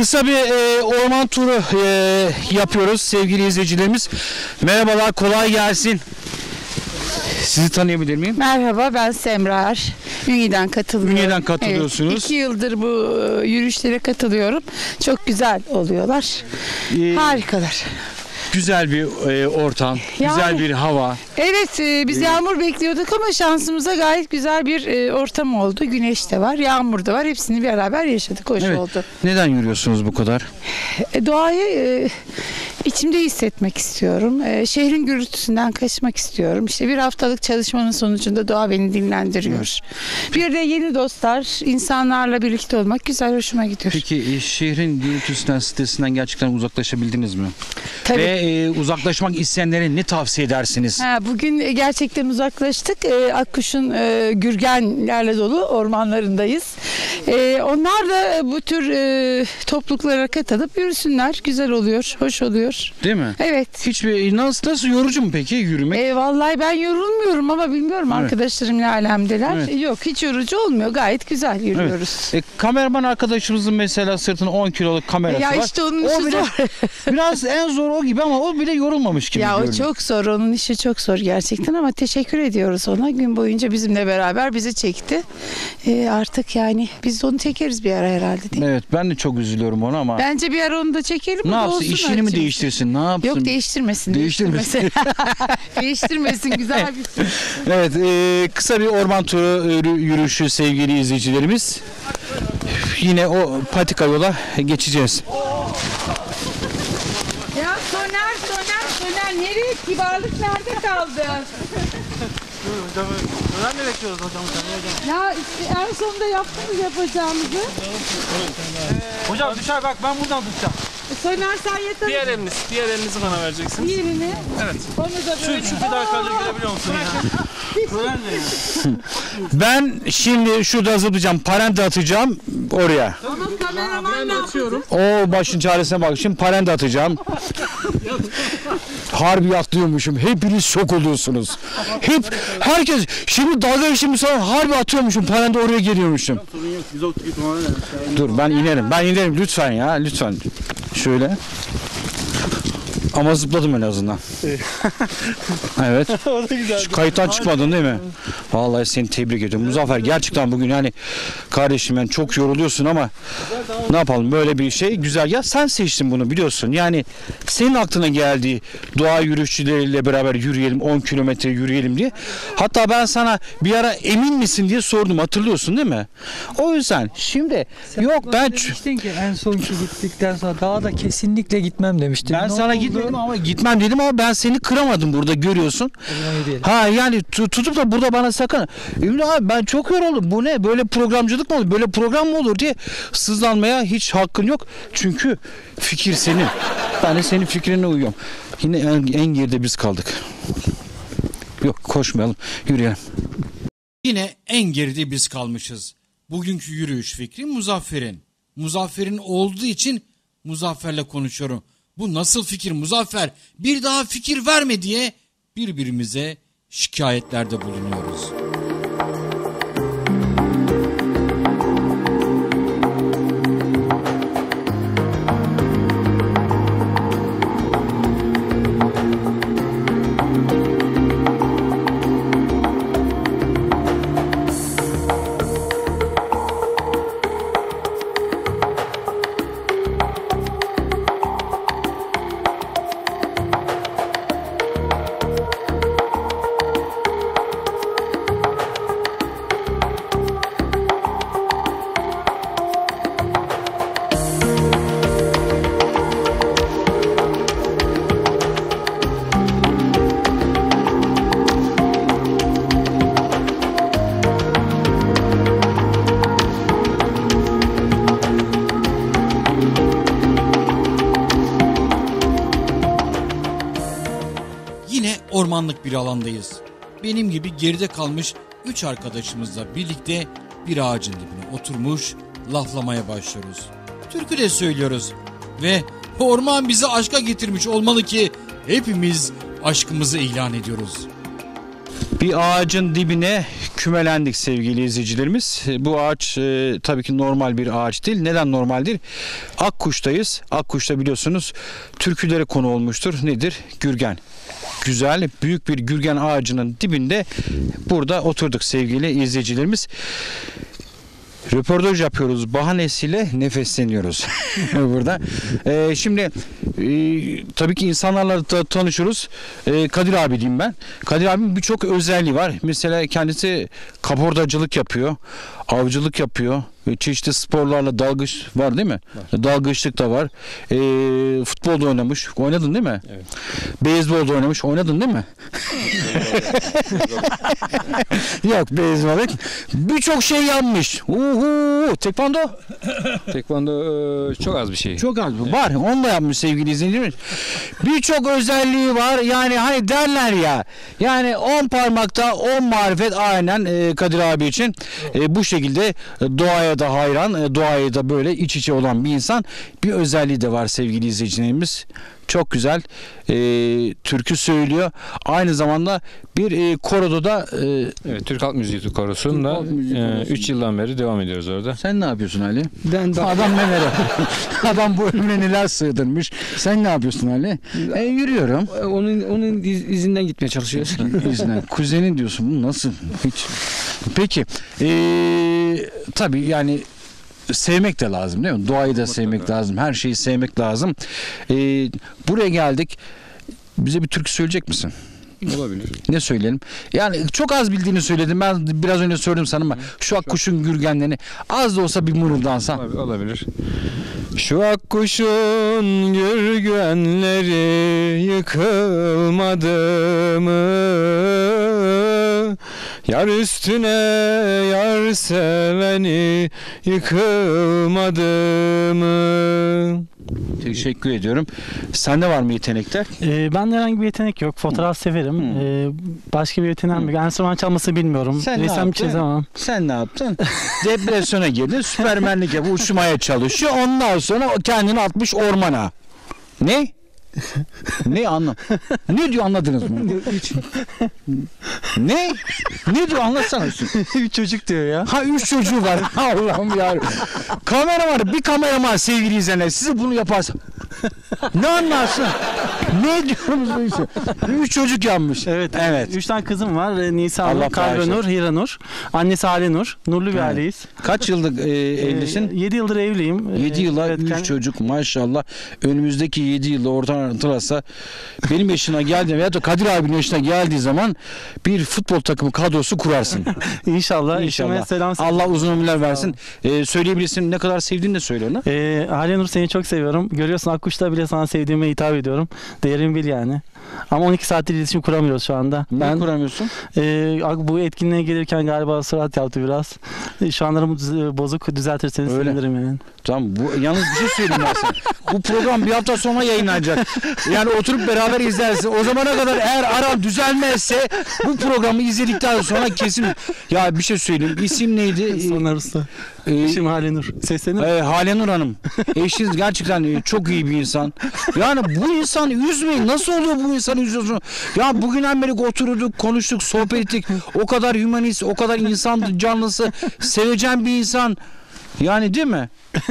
Speaker 1: Kısa bir e, orman turu e, yapıyoruz sevgili izleyicilerimiz. Merhabalar, kolay gelsin. Sizi tanıyabilir miyim?
Speaker 14: Merhaba ben Semrar. Ünye'den katılıyorum.
Speaker 1: Ünye'den katılıyorsunuz.
Speaker 14: Evet, iki yıldır bu e, yürüyüşlere katılıyorum. Çok güzel oluyorlar.
Speaker 1: Ee,
Speaker 14: Harikalar.
Speaker 1: Güzel bir e, ortam, güzel
Speaker 14: Yani-
Speaker 1: bir hava.
Speaker 14: Evet e, biz yağmur bekliyorduk ama şansımıza gayet güzel bir e, ortam oldu. Güneş de var, yağmur da var. Hepsini beraber yaşadık. Hoş
Speaker 1: Evet.
Speaker 14: oldu.
Speaker 1: Neden yürüyorsunuz bu kadar?
Speaker 14: E, doğayı e, içimde hissetmek istiyorum. E, şehrin gürültüsünden kaçmak istiyorum. İşte bir haftalık çalışmanın sonucunda doğa beni dinlendiriyor. Bir de yeni dostlar, insanlarla birlikte olmak güzel, hoşuma gidiyor.
Speaker 1: Peki e, şehrin gürültüsünden, stresinden gerçekten uzaklaşabildiniz mi?
Speaker 14: Tabii.
Speaker 1: Ve e, uzaklaşmak isteyenlere ne tavsiye edersiniz?
Speaker 14: Ha, bugün e, gerçekten uzaklaştık. E, Akkuş'un e, gürgenlerle dolu ormanlarındayız. E, onlar da bu tür e, topluluklara katılıp yürüsünler. Güzel oluyor, hoş oluyor.
Speaker 1: Değil mi?
Speaker 14: Evet.
Speaker 1: Hiçbir nasıl nasıl yorucu mu peki yürümek?
Speaker 14: E, vallahi ben yorulmuyorum ama bilmiyorum
Speaker 1: Evet.
Speaker 14: arkadaşlarım ne alemdeler.
Speaker 1: Evet.
Speaker 14: E, Yok hiç yorucu olmuyor. Gayet güzel yürüyoruz.
Speaker 1: E, kameraman arkadaşımızın mesela sırtına 10 kiloluk kamerası
Speaker 14: Ya
Speaker 1: var.
Speaker 14: işte onun
Speaker 1: o bile,
Speaker 14: zor.
Speaker 1: biraz en zor o gibi ama o bile yorulmamış gibi
Speaker 14: Ya o
Speaker 1: görünüyor.
Speaker 14: çok zor. Onun işi çok zor gerçekten ama teşekkür ediyoruz ona. Gün boyunca bizimle beraber bizi çekti. E, artık yani biz de onu çekeriz bir ara herhalde değil mi?
Speaker 1: Evet ben de çok üzülüyorum ona ama.
Speaker 14: Bence bir ara onu da çekelim. o
Speaker 1: ne yapsın? İşini mi
Speaker 14: açımızda.
Speaker 1: Değiştirsin? Ne yapsın?
Speaker 14: Yok değiştirmesin.
Speaker 1: Değiştirmesin.
Speaker 14: Değiştirmesin. değiştirmesin güzel bir
Speaker 1: Evet, e, kısa bir orman turu e, yürü- yürüyüşü sevgili izleyicilerimiz. Yine o patika yola geçeceğiz.
Speaker 14: Ya Soner, Soner, Soner nereye? Kibarlık nerede kaldı?
Speaker 3: Neden mi bekliyoruz hocam?
Speaker 14: Ya işte en sonunda yaptınız yapacağımızı.
Speaker 3: Hocam düşer bak ben buradan tutacağım.
Speaker 14: E, Soner sen yeter.
Speaker 4: Diğer eliniz, diğer elinizi bana vereceksiniz.
Speaker 14: Diğerini.
Speaker 4: Evet.
Speaker 14: Onu da böyle.
Speaker 3: Şu, şu pedalkarla girebiliyor musun ya?
Speaker 1: Ben şimdi şurada zıplayacağım, parende atacağım oraya.
Speaker 14: Ama kameraman ne yapıyor?
Speaker 1: O başın çaresine bak. Şimdi parende atacağım. Harbi atlıyormuşum. Hepiniz şok oluyorsunuz. Hep herkes şimdi dalga geçtiğim sonra harbi atıyormuşum. Parende oraya geliyormuşum. Dur ben inerim. Ben inerim lütfen ya lütfen. Şöyle. Ama zıpladım en azından. Evet.
Speaker 3: o da
Speaker 1: kayıttan çıkmadın değil mi? Vallahi seni tebrik ediyorum. Muzaffer gerçekten bugün yani kardeşim yani çok yoruluyorsun ama ne yapalım böyle bir şey güzel. Ya sen seçtin bunu biliyorsun. Yani senin aklına geldi doğa yürüyüşçüleriyle beraber yürüyelim 10 kilometre yürüyelim diye. Hatta ben sana bir ara emin misin diye sordum hatırlıyorsun değil mi? O yüzden şimdi yok ben
Speaker 15: demiştin ki en sonki gittikten sonra daha da kesinlikle gitmem demiştin.
Speaker 1: ben
Speaker 15: Ne
Speaker 1: sana
Speaker 15: oldu?
Speaker 1: gitmedim ama gitmem dedim ama ben seni kıramadım burada görüyorsun. Ha yani tu- tutup da burada bana sakın Ümit abi ben çok yoruldum bu ne böyle programcılık mı olur böyle program mı olur diye sızlanmaya hiç hakkın yok. Çünkü fikir senin. Ben de senin fikrine uyuyorum. Yine en, en geride biz kaldık. Yok koşmayalım yürüyelim.
Speaker 2: Yine en geride biz kalmışız. Bugünkü yürüyüş fikri Muzaffer'in. Muzaffer'in olduğu için Muzaffer'le konuşuyorum. Bu nasıl fikir Muzaffer? Bir daha fikir verme diye birbirimize şikayetlerde bulunuyoruz. Bir alandayız. Benim gibi geride kalmış üç arkadaşımızla birlikte bir ağacın dibine oturmuş laflamaya başlıyoruz. Türkü de söylüyoruz. Ve orman bizi aşka getirmiş olmalı ki hepimiz aşkımızı ilan ediyoruz.
Speaker 1: Bir ağacın dibine kümelendik sevgili izleyicilerimiz. Bu ağaç e, tabii ki normal bir ağaç değil. Neden normaldir? Akkuş'tayız. Akkuş'ta biliyorsunuz türkülere konu olmuştur. Nedir? Gürgen. Güzel büyük bir gürgen ağacının dibinde burada oturduk sevgili izleyicilerimiz. Röportaj yapıyoruz. Bahanesiyle nefesleniyoruz burada. Ee, şimdi e, tabii ki insanlarla da tanışıyoruz. Ee, Kadir abi diyeyim ben. Kadir abinin birçok özelliği var. Mesela kendisi kabordacılık yapıyor. Avcılık yapıyor. Ve çeşitli sporlarla dalgıç var değil mi? Dalgıçlık da var. Ee, futbolda oynamış. Oynadın değil mi? Evet. Beyzbolda oynamış. Oynadın değil mi? Yok beyzbol. Birçok şey yapmış. Uhu, tekvando.
Speaker 11: Tekvando e, çok az bir şey.
Speaker 1: Çok az. Var. Onu da yapmış sevgili izleyicilerimiz. Birçok özelliği var. Yani hani derler ya. Yani 10 parmakta 10 marifet aynen e, Kadir abi için. E, bu şekilde e, doğaya da hayran, e, doğaya da böyle iç içe olan bir insan. Bir özelliği de var sevgili izleyicilerimiz. Çok güzel e, türkü söylüyor. Aynı zamanda bir e, koroda da e,
Speaker 11: Evet, Türk Halk Müziği Korosu'nda 3 yıldan beri devam ediyoruz orada.
Speaker 1: Sen ne yapıyorsun Ali?
Speaker 15: Ben de
Speaker 1: Adam neler Adam bu ölümüne neler sığdırmış. Sen ne yapıyorsun Ali? E, yürüyorum.
Speaker 15: onun onun iz- izinden gitmeye çalışıyoruz.
Speaker 1: İzne. Kuzenin diyorsun. Bu nasıl? Hiç. Peki. E, tabii yani sevmek de lazım değil mi? Doğayı da sevmek lazım. Her şeyi sevmek lazım. Ee, buraya geldik. Bize bir türkü söyleyecek misin?
Speaker 11: Olabilir.
Speaker 1: Ne söyleyelim? Yani çok az bildiğini söyledim. Ben biraz önce söyledim sana ama şu akkuşun gürgenlerini az da olsa bir mırıldansan.
Speaker 11: Olabilir. Şu akkuşun gürgenleri yıkılmadı mı? Yar üstüne yar seveni yıkılmadı mı?
Speaker 1: Teşekkür ediyorum. Sende var mı yetenekler?
Speaker 3: Ee, ben herhangi bir yetenek yok. Fotoğraf severim. Ee, başka bir yeteneğim yok. Enstrüman çalması bilmiyorum.
Speaker 1: Sen ne
Speaker 3: Resim
Speaker 1: yaptın?
Speaker 3: çizemem.
Speaker 1: Sen ne yaptın? Depresyona girdin. Süpermenlik yapıp uçmaya çalışıyor. Ondan sonra kendini atmış ormana. Ne? Ne anlam? Ne diyor anladınız mı? ne? Ne diyor anlatsana.
Speaker 3: üç çocuk diyor ya.
Speaker 1: Ha üç çocuğu var. Allah'ım ya. Kameraman bir kameraman sevgili izleyenler size bunu yaparsa ne anlarsın? ne diyorsunuz bu işe? Üç çocuk yanmış.
Speaker 3: Evet.
Speaker 1: Evet.
Speaker 3: Üç tane kızım var. Ee, Nisa
Speaker 1: Allah
Speaker 3: Nur,
Speaker 1: bağışlasın.
Speaker 3: Nur, Hira Nur. Annesi Hale Nur. Nurlu bir
Speaker 1: Evet.
Speaker 3: aileyiz.
Speaker 1: Kaç yıllık e, evlisin?
Speaker 3: 7 yıldır evliyim.
Speaker 1: 7
Speaker 3: Ee,
Speaker 1: yıla
Speaker 3: evet,
Speaker 1: 3
Speaker 3: kend-
Speaker 1: çocuk maşallah. Önümüzdeki 7 yılda ortadan atılırsa benim yaşına geldiğim veya da Kadir abinin yaşına geldiği zaman bir futbol takımı kadrosu kurarsın.
Speaker 3: İnşallah.
Speaker 1: İnşallah.
Speaker 3: Selam
Speaker 1: Allah uzun ömürler versin. Ee, söyleyebilirsin ne kadar sevdiğini de söyle ona.
Speaker 3: Ee, Hale Nur seni çok seviyorum. Görüyorsun Akkuş'ta bile sana sevdiğime hitap ediyorum. Değerimi bil yani. Ama 12 saattir iletişim kuramıyoruz şu anda.
Speaker 1: Niye kuramıyorsun?
Speaker 3: Ee, bu etkinliğe gelirken galiba surat yaptı biraz. Ee, Şu anlarım düz- bozuk düzeltirseniz
Speaker 1: Öyle.
Speaker 3: sevinirim yani.
Speaker 1: Tamam bu yalnız bir şey söyleyeyim ben sana. Bu program bir hafta sonra yayınlanacak. Yani oturup beraber izlersin. O zamana kadar eğer aran düzelmezse bu programı izledikten sonra kesin ya bir şey söyleyeyim. İsim neydi?
Speaker 3: Soner Usta.
Speaker 1: Ee,
Speaker 3: Eşim Hale Nur. Seslenir.
Speaker 1: Ee, Hale Nur Hanım. Eşiniz gerçekten e, çok iyi bir insan. Yani bu insan üzmeyin. Nasıl oluyor bu insanı üzüyorsun? Ya bugünden beri oturduk, konuştuk, sohbet ettik. O kadar hümanist, o kadar insan canlısı, sevecen bir insan. Yani değil mi?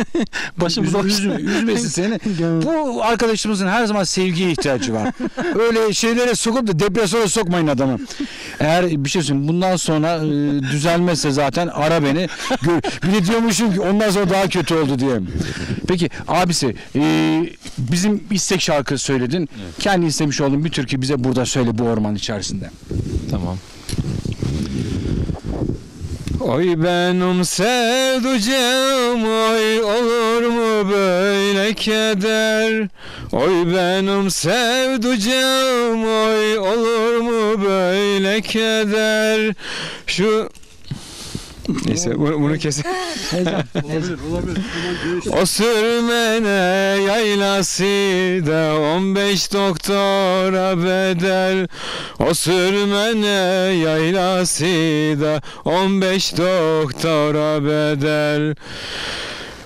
Speaker 3: Başımız
Speaker 1: Üz- üzme, üzmesin seni. Bu arkadaşımızın her zaman sevgiye ihtiyacı var. Öyle şeylere sokup da depresyona sokmayın adamı. Eğer bir şey söyleyeyim bundan sonra e, düzelmezse zaten ara beni. Gör, bir de diyormuşum ki ondan sonra daha kötü oldu diye. Peki abisi e, bizim istek şarkı söyledin. Kendi istemiş olduğun bir türkü bize burada söyle bu orman içerisinde.
Speaker 11: Tamam. Oy benim sevducam oy olur mu böyle keder? Oy benim sevducam oy olur mu böyle keder? Şu Neyse bunu, bunu kesin. O sürmene yaylası da 15 doktora bedel. O sürmene yaylası da 15 doktora bedel.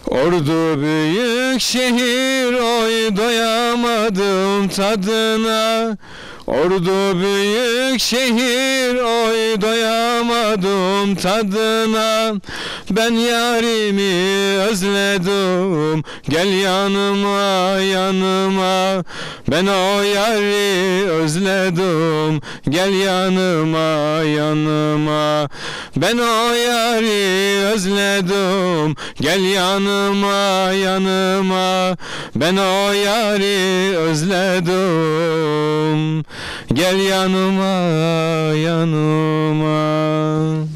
Speaker 11: Ordu büyük şehir oy doyamadım tadına Ordu büyük şehir oy doyamadım tadına Ben yarimi özledim gel yanıma yanıma. Ben o yari özledim gel yanıma yanıma. Ben o yari özledim gel yanıma yanıma. Ben o yari özledim Gel yanıma yanıma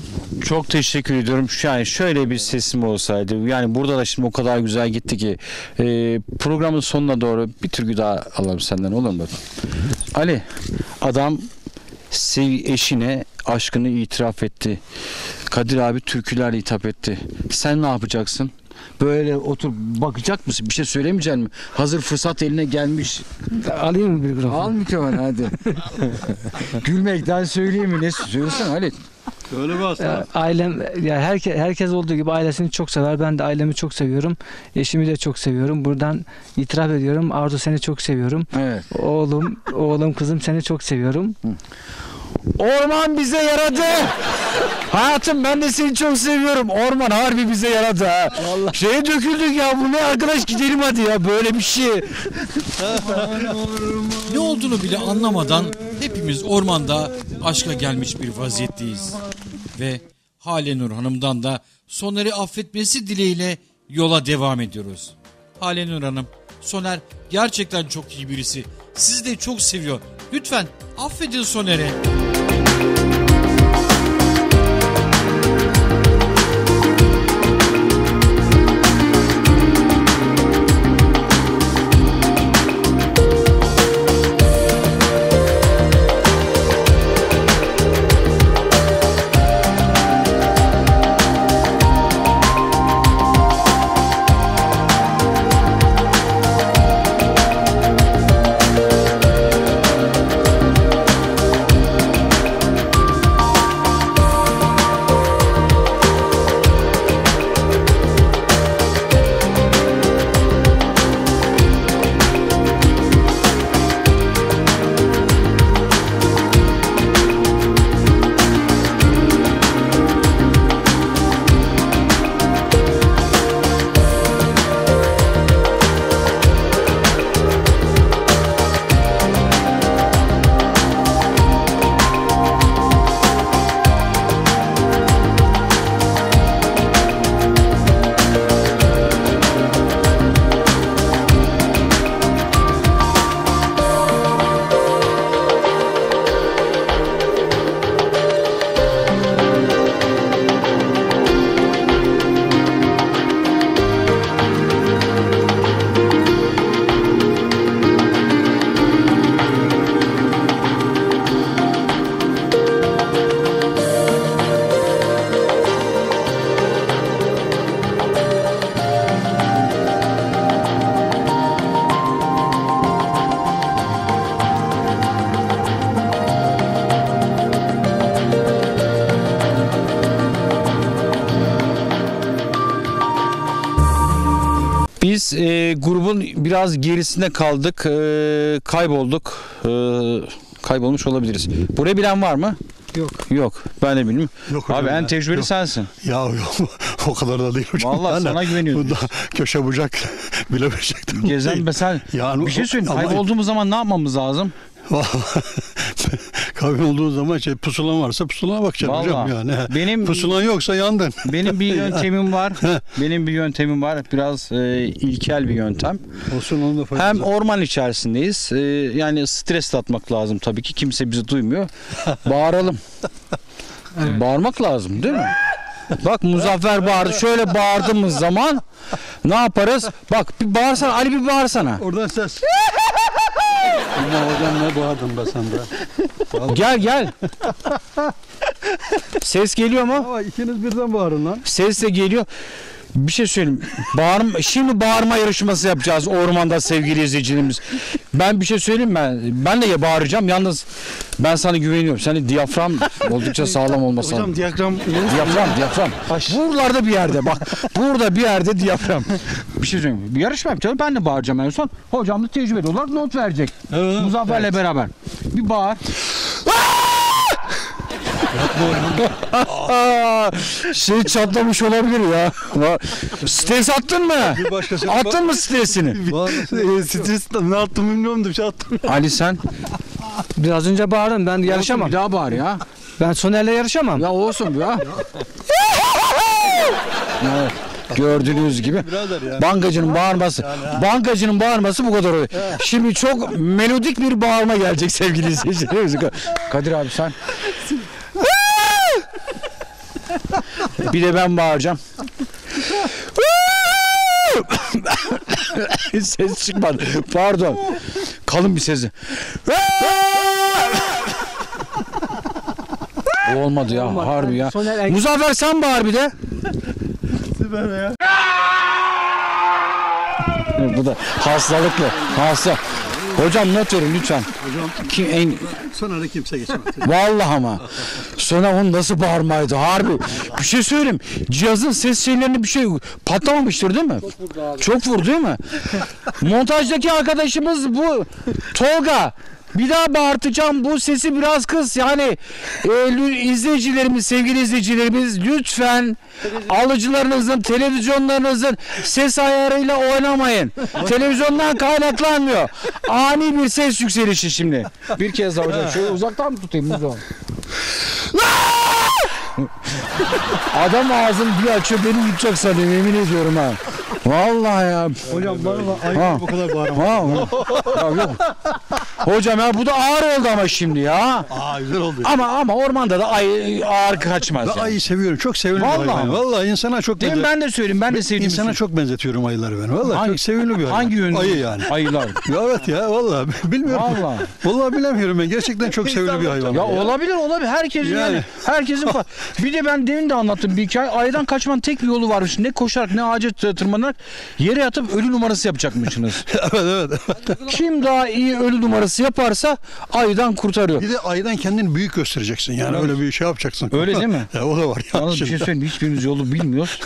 Speaker 1: Çok teşekkür ediyorum. Şu- Yani şöyle bir sesim olsaydı. Yani burada da şimdi o kadar güzel gitti ki. e, programın sonuna doğru bir türkü daha alalım senden olur mu? Ali adam sev eşine aşkını itiraf etti. Kadir abi türkülerle hitap etti. Sen ne yapacaksın? Böyle otur bakacak mısın? Bir şey söylemeyecek misin? Hazır fırsat eline gelmiş.
Speaker 10: Alayım mı mikrofonu?
Speaker 1: Al mikrofonu hadi. Gülmekten söyleyeyim mi? Ne söylesen Ali?
Speaker 5: Öyle mi
Speaker 10: Ya, ailem ya herkes herkes olduğu gibi ailesini çok sever. Ben de ailemi çok seviyorum. Eşimi de çok seviyorum. Buradan itiraf ediyorum. Arzu seni çok seviyorum.
Speaker 1: Evet.
Speaker 10: Oğlum, oğlum, kızım seni çok seviyorum.
Speaker 1: Orman bize yaradı. Hayatım ben de seni çok seviyorum. Orman harbi bize yaradı ha. Şeye döküldük ya bu ne arkadaş gidelim hadi ya böyle bir şey.
Speaker 2: Ne olduğunu bile anlamadan hepimiz ormanda aşka gelmiş bir vaziyetteyiz. Ve Hale Nur Hanım'dan da Soner'i affetmesi dileğiyle yola devam ediyoruz. Halenur Hanım, Soner gerçekten çok iyi birisi. Sizi de çok seviyor. Lütfen affedin Soner'i.
Speaker 1: Biz e, grubun biraz gerisinde kaldık. e, kaybolduk. E, kaybolmuş olabiliriz. Burayı bilen var mı?
Speaker 5: Yok.
Speaker 1: Yok. Ben de bilmiyorum.
Speaker 5: Yok
Speaker 1: Abi en tecrübeli
Speaker 5: yok.
Speaker 1: sensin.
Speaker 5: Ya yok o kadar da değil hocam.
Speaker 1: Vallahi sana güveniyorum.
Speaker 5: Bu da köşe bucak bilemeyecek durum
Speaker 1: Gezen
Speaker 5: değil.
Speaker 1: mesela
Speaker 5: Yani
Speaker 1: bir şey söyleyeyim. Kaybolduğumuz zaman ne yapmamız lazım?
Speaker 5: Kavim olduğu zaman şey pusulan varsa pusulana bakacaksın hocam
Speaker 1: Vallahi.
Speaker 5: yani.
Speaker 1: Benim
Speaker 5: Pusulan yoksa yandın.
Speaker 1: benim bir yöntemim var. benim bir yöntemim var. Biraz e, ilkel bir yöntem.
Speaker 5: Olsun onun da faydası.
Speaker 1: Hem orman içerisindeyiz. e, yani stres atmak lazım tabii ki. Kimse bizi duymuyor. Bağıralım. Bağırmak lazım değil mi? Bak Muzaffer bağırdı. Şöyle bağırdığımız zaman ne yaparız? Bak bir bağırsana. Ali bir bağırsana.
Speaker 5: Oradan ses. Ama hocam ne be sen de.
Speaker 1: Gel gel. Ses geliyor mu?
Speaker 5: Ama ikiniz birden bağırın lan.
Speaker 1: Ses de geliyor. Bir şey söyleyeyim. Bağırma, şimdi bağırma yarışması yapacağız ormanda sevgili izleyicilerimiz. Ben bir şey söyleyeyim mi? Ben de ya bağıracağım. Yalnız ben sana güveniyorum. Senin diyafram oldukça sağlam olması lazım.
Speaker 3: Hocam diyafram
Speaker 1: Diyafram, diyafram. Buralarda bir yerde bak. Burada bir yerde diyafram. Bir şey söyleyeyim. Bir yarışma yapacağız. Ben de bağıracağım en son. Hocam da tecrübeli olarak not verecek. Muzaffer'le beraber. Bir bağır. şey çatlamış olabilir ya. Stres attın mı?
Speaker 5: Bir
Speaker 1: Attın mı stresini?
Speaker 3: Stres ne attım bilmiyorum da bir şey attım.
Speaker 1: Ali sen?
Speaker 10: Biraz önce bağırdım ben yarışamam.
Speaker 1: Bir daha bağır ya.
Speaker 10: Ben Soner'le yarışamam.
Speaker 1: Ya olsun ya. Evet. Gördüğünüz gibi
Speaker 5: Birader ya.
Speaker 1: bankacının bağırması bankacının bağırması bu kadar oluyor. Şimdi çok melodik bir bağırma gelecek sevgili izleyicilerimiz. Kadir abi sen. bir de ben bağıracağım. Ses çıkmadı. Pardon. Kalın bir sesi. O olmadı ya. Harbi ya.
Speaker 10: Soner
Speaker 1: Muzaffer sen bağır bir de.
Speaker 5: Süper ya.
Speaker 1: Bu da hastalıklı. Hasta. Hocam not verin lütfen.
Speaker 5: Hocam
Speaker 1: Kim en
Speaker 5: sonra da kimse geçemez.
Speaker 1: Vallahi ama. Sonra onun nasıl bağırmaydı harbi. Bir şey söyleyeyim. Cihazın ses şeylerinde bir şey patlamamıştır değil mi? Çok vurdu abi. Çok vurdu değil mi? Montajdaki arkadaşımız bu Tolga. Bir daha bağırtacağım bu sesi biraz kıs yani e, izleyicilerimiz sevgili izleyicilerimiz lütfen alıcılarınızın televizyonlarınızın ses ayarıyla oynamayın. Televizyondan kaynaklanmıyor. Ani bir ses yükselişi şimdi. Bir kez daha hocam şöyle uzaktan mı tutayım bu zaman? Adam ağzını bir açıyor beni yutacak sanıyorum yemin ediyorum ha. Vallahi ya.
Speaker 5: Hocam bana
Speaker 1: Ha.
Speaker 5: ayıp bu kadar bağırma.
Speaker 1: Ha, ya yok. Hocam ya bu da ağır oldu ama şimdi ya.
Speaker 5: Aa güzel oldu.
Speaker 1: Ama ama ormanda da ay ağır kaçmaz.
Speaker 5: Ben
Speaker 1: yani.
Speaker 5: ayı seviyorum. Çok sevimli bir
Speaker 1: Vallahi
Speaker 5: hayvan.
Speaker 1: mi?
Speaker 5: Vallahi insana çok
Speaker 1: Değil mi? Ben de söyleyeyim. Ben de sevdiğim
Speaker 5: İnsana çok benzetiyorum ayıları ben. Vallahi
Speaker 1: Hangi-
Speaker 5: çok sevimli bir hayvan.
Speaker 1: Hangi yönde?
Speaker 5: Ayı yani.
Speaker 1: Ayılar.
Speaker 5: Ya evet ya vallahi bilmiyorum.
Speaker 1: Vallahi.
Speaker 5: Vallahi bilemiyorum ben. Gerçekten çok sevimli bir hayvan.
Speaker 1: Ya olabilir olabilir. Herkesin yani.
Speaker 5: Yani.
Speaker 1: Herkesin fa- Bir de ben demin de anlattım bir hikaye. Ayıdan kaçmanın tek bir yolu varmış. Ne koşarak ne ağaca tı- tırmanarak yere yatıp ölü numarası yapacakmışsınız.
Speaker 5: evet evet.
Speaker 1: Kim daha iyi ölü numarası yaparsa ayıdan kurtarıyor.
Speaker 5: Bir de ayıdan kendini büyük göstereceksin. Yani öyle bir şey yapacaksın.
Speaker 1: Öyle değil mi?
Speaker 5: ya, o da var. ya.
Speaker 1: Yalnız bir şey
Speaker 5: Şimdi-
Speaker 1: söyleyeyim. Hiçbirimiz yolu bilmiyoruz.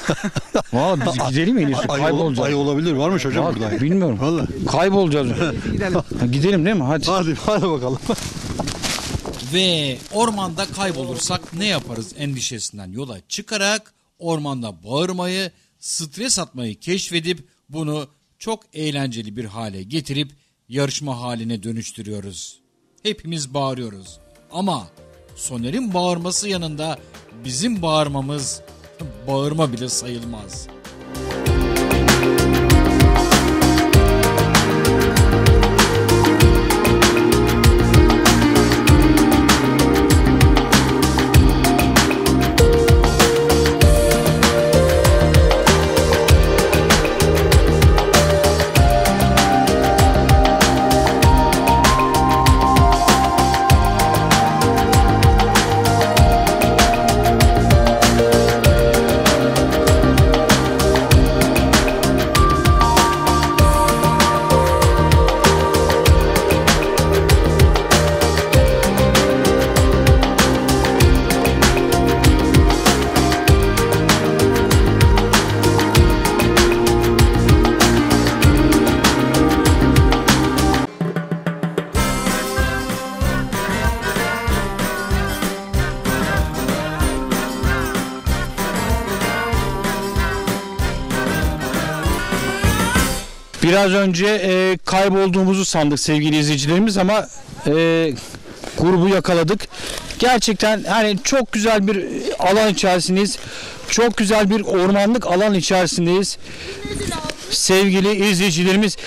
Speaker 1: Valla biz gidelim en iyisi.
Speaker 5: Ayı,
Speaker 1: Kaybolacağız.
Speaker 5: ayı olabilir. Varmış hocam
Speaker 1: Vallahi
Speaker 5: burada.
Speaker 1: Bilmiyorum.
Speaker 5: Vallahi.
Speaker 1: Kaybolacağız. Ha, Gidelim değil mi? Hadi.
Speaker 5: Hadi hadi bakalım.
Speaker 2: Ve ormanda kaybolursak ne yaparız endişesinden yola çıkarak ormanda bağırmayı, stres atmayı keşfedip bunu çok eğlenceli bir hale getirip yarışma haline dönüştürüyoruz. Hepimiz bağırıyoruz. Ama Soner'in bağırması yanında bizim bağırmamız bağırma bile sayılmaz.
Speaker 1: Biraz önce e, kaybolduğumuzu sandık sevgili izleyicilerimiz ama e, grubu yakaladık. Gerçekten hani çok güzel bir alan içerisindeyiz. Çok güzel bir ormanlık alan içerisindeyiz. Sevgili izleyicilerimiz.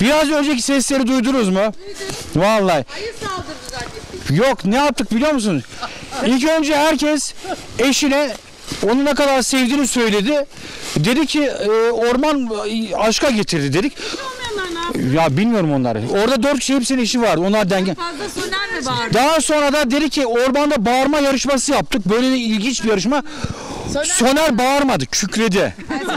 Speaker 1: Biraz önceki sesleri duydunuz mu? Vallahi. Yok ne yaptık biliyor musunuz? İlk önce herkes eşine onu ne kadar sevdiğini söyledi. Dedi ki e, orman e, aşka getirdi dedik. Ya bilmiyorum onları. Orada dört kişi hepsinin işi vardı. Onlar denge.
Speaker 6: Fazla Soner mi bağırdı?
Speaker 1: Daha sonra da dedi ki ormanda bağırma yarışması yaptık. Böyle de ilginç bir yarışma. Soner bağırmadı, kükredi.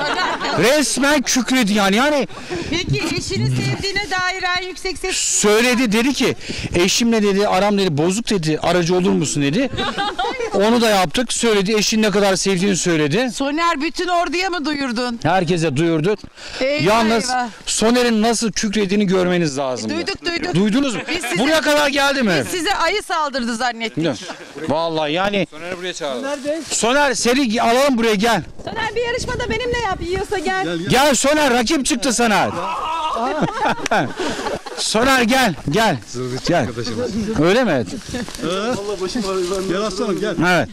Speaker 1: Resmen kükredi yani. Yani
Speaker 16: Peki eşini sevdiğine dair en yüksek ses
Speaker 1: söyledi dedi ki eşimle dedi aram dedi bozuk dedi aracı olur musun dedi. Onu da yaptık. Söyledi eşin ne kadar sevdiğini söyledi.
Speaker 16: Soner bütün orduya mı duyurdun?
Speaker 1: Herkese duyurdu.
Speaker 16: Eyvah,
Speaker 1: Yalnız
Speaker 16: eyvah.
Speaker 1: Soner'in nasıl kükrediğini görmeniz lazım.
Speaker 16: Duyduk duyduk.
Speaker 1: Duydunuz mu?
Speaker 16: Biz size-
Speaker 1: Buraya kadar geldi mi?
Speaker 16: Biz size ayı saldırdı zannettik.
Speaker 1: Ya, Vallahi yani
Speaker 11: Soner'i buraya çağıralım.
Speaker 1: Soner seni alalım buraya gel.
Speaker 6: Soner bir yarışmada benimle yap yiyorsa gel.
Speaker 1: Gel Soner rakip çıktı sana. Soner gel gel. Gel. Öyle mi?
Speaker 5: Gel aslanım gel.
Speaker 1: Evet.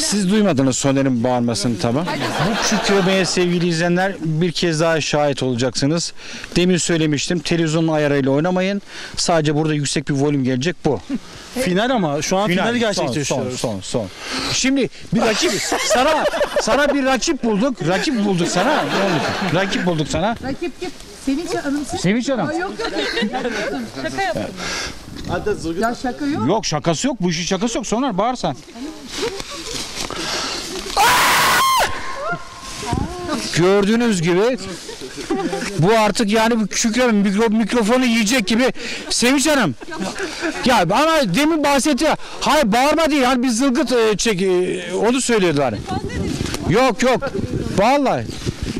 Speaker 1: Siz duymadınız Soner'in bağırmasını tabi. Bu kükremeye sevgili izleyenler bir kez daha şahit olacaksınız. Demin söylemiştim televizyonun ayarıyla oynamayın. Sadece burada yüksek bir volüm gelecek bu.
Speaker 3: Final ama şu an finali
Speaker 1: Son,
Speaker 3: gerçekleştiriyoruz.
Speaker 1: son, son, son. Şimdi bir rakip sana sana bir rakip bulduk. Rakip bulduk sana. Rakip bulduk sana.
Speaker 16: Rakip kim? Sevinç Hanım.
Speaker 1: Sevinç Hanım.
Speaker 16: Aa, Yok yok. Şaka yaptım. Ya şaka yok.
Speaker 1: Yok şakası yok. Bu işin şakası yok. Soner bağırsan. Gördüğünüz gibi bu artık yani bu kükreme mikro, mikrofonu yiyecek gibi Sevinç Hanım. Ya ama demin bahsetti. ya, Hayır bağırma değil. Hani bir zılgıt e, çek e, onu söylüyorlar. Yok yok. Vallahi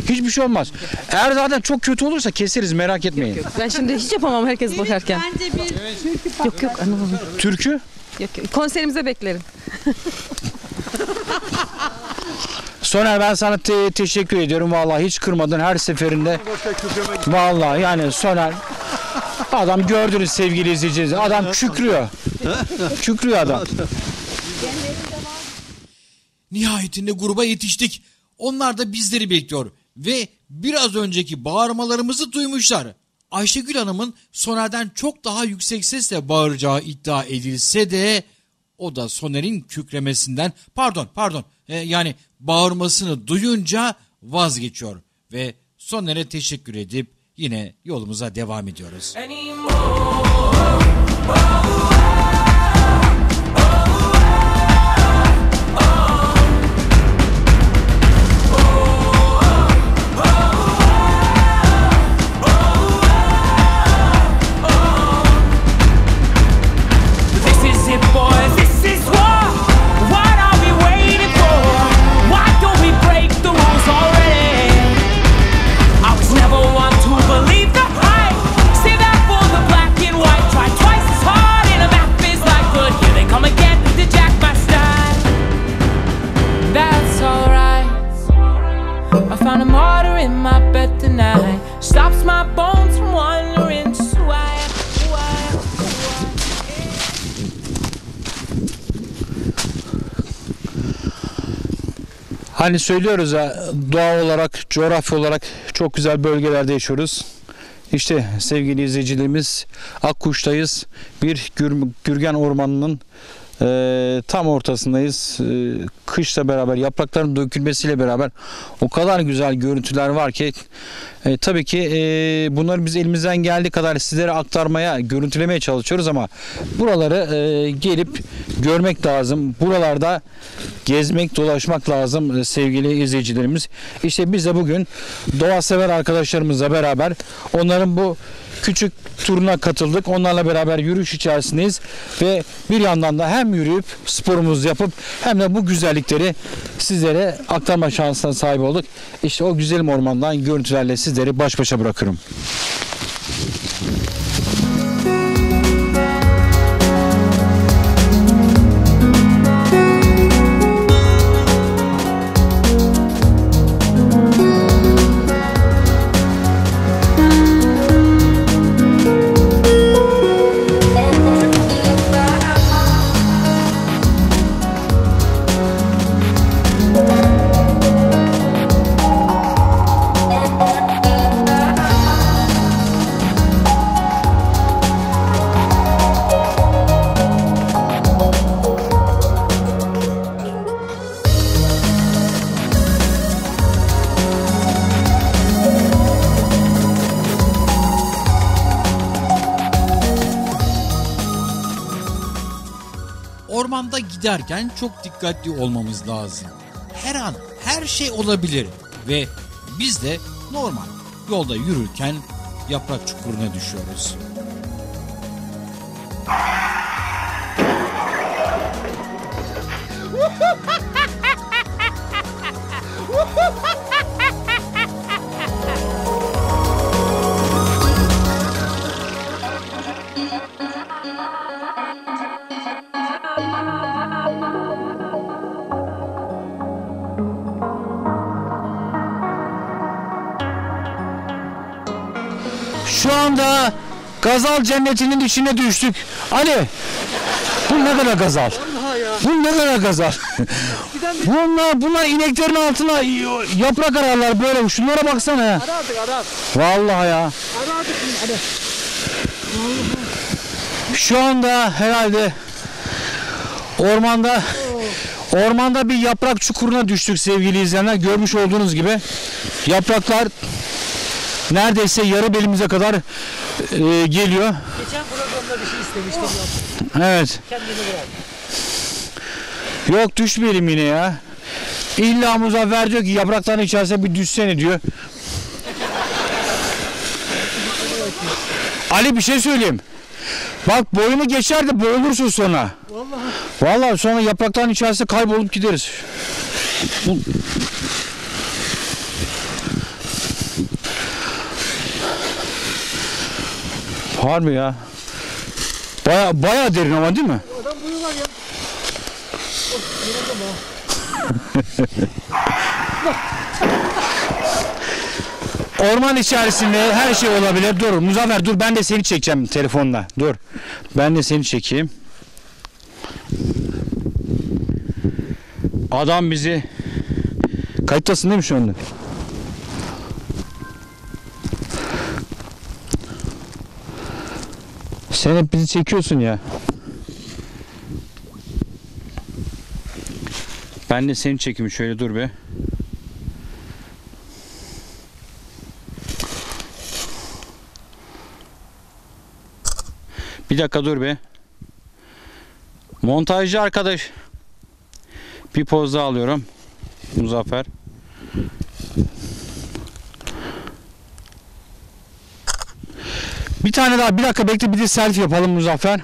Speaker 1: hiçbir şey olmaz. Eğer zaten çok kötü olursa keseriz merak etmeyin.
Speaker 6: Ben şimdi hiç yapamam herkes bakarken.
Speaker 16: Bence bir
Speaker 6: Yok yok anlamadım.
Speaker 1: Türkü
Speaker 6: Yok, yok. Konserimize beklerim.
Speaker 1: Soner ben sana te- teşekkür ediyorum. Vallahi hiç kırmadın her seferinde. Vallahi yani Soner adam gördünüz sevgili izleyiciler. Adam kükrüyor. kükrüyor adam.
Speaker 2: Nihayetinde gruba yetiştik. Onlar da bizleri bekliyor ve biraz önceki bağırmalarımızı duymuşlar. Ayşegül Hanım'ın Soner'den çok daha yüksek sesle bağıracağı iddia edilse de o da Soner'in kükremesinden pardon pardon e, yani bağırmasını duyunca vazgeçiyor ve Soner'e teşekkür edip yine yolumuza devam ediyoruz.
Speaker 13: This
Speaker 1: Hani söylüyoruz ya doğa olarak, coğrafya olarak çok güzel bölgelerde yaşıyoruz. İşte sevgili izleyicilerimiz Akkuş'tayız. Bir gür- Gürgen Ormanı'nın eee, tam ortasındayız. Eee, kışla beraber, yaprakların dökülmesiyle beraber o kadar güzel görüntüler var ki e, tabii ki e, bunları biz elimizden geldiği kadar sizlere aktarmaya, görüntülemeye çalışıyoruz ama buraları e, gelip görmek lazım. Buralarda gezmek, dolaşmak lazım e, sevgili izleyicilerimiz. İşte biz de bugün doğa sever arkadaşlarımızla beraber onların bu küçük turuna katıldık. Onlarla beraber yürüyüş içerisindeyiz ve bir yandan da hem yürüyüp sporumuzu yapıp hem de bu güzellikleri sizlere aktarma şansına sahip olduk. İşte o güzelim ormandan görüntülerle sizleri baş başa bırakıyorum.
Speaker 2: Ormanda giderken çok dikkatli olmamız lazım. Her an her şey olabilir ve biz de normal yolda yürürken yaprak çukuruna düşüyoruz.
Speaker 1: Gazal cennetinin içine düştük. Ali bu ne kadar gazal? Bu ne kadar gazal? bunlar, bunlar ineklerin altına yaprak ararlar böyle. Şunlara baksana ya.
Speaker 15: Aradık aradık.
Speaker 1: Vallahi ya.
Speaker 15: Aradık hadi.
Speaker 1: Şu anda herhalde ormanda ormanda bir yaprak çukuruna düştük sevgili izleyenler. Görmüş olduğunuz gibi yapraklar neredeyse yarı belimize kadar e, geliyor.
Speaker 15: Geçen programda bir şey istemiştim.
Speaker 1: Evet.
Speaker 15: Kendini bırak.
Speaker 1: Yok düşmeyelim yine ya. İlla Muzaffer diyor ki yaprakların içerisine bir düşsene diyor. Ali bir şey söyleyeyim. Bak boyunu geçer de boğulursun sonra.
Speaker 15: Vallahi.
Speaker 1: Vallahi sonra yaprakların içerisinde kaybolup gideriz. Bu- Harbi ya. Baya baya derin ama değil mi?
Speaker 15: Adam buyurlar ya.
Speaker 1: Orman içerisinde her şey olabilir. Dur Muzaffer dur ben de seni çekeceğim telefonla. Dur. Ben de seni çekeyim. Adam bizi kayıttasın değil mi şu anda? Sen hep bizi çekiyorsun ya. Ben de seni çekeyim şöyle dur be. Bir dakika dur be. Montajcı arkadaş. Bir poz daha alıyorum. Muzaffer. Bir tane daha bir dakika bekle bir de selfie yapalım Muzaffer.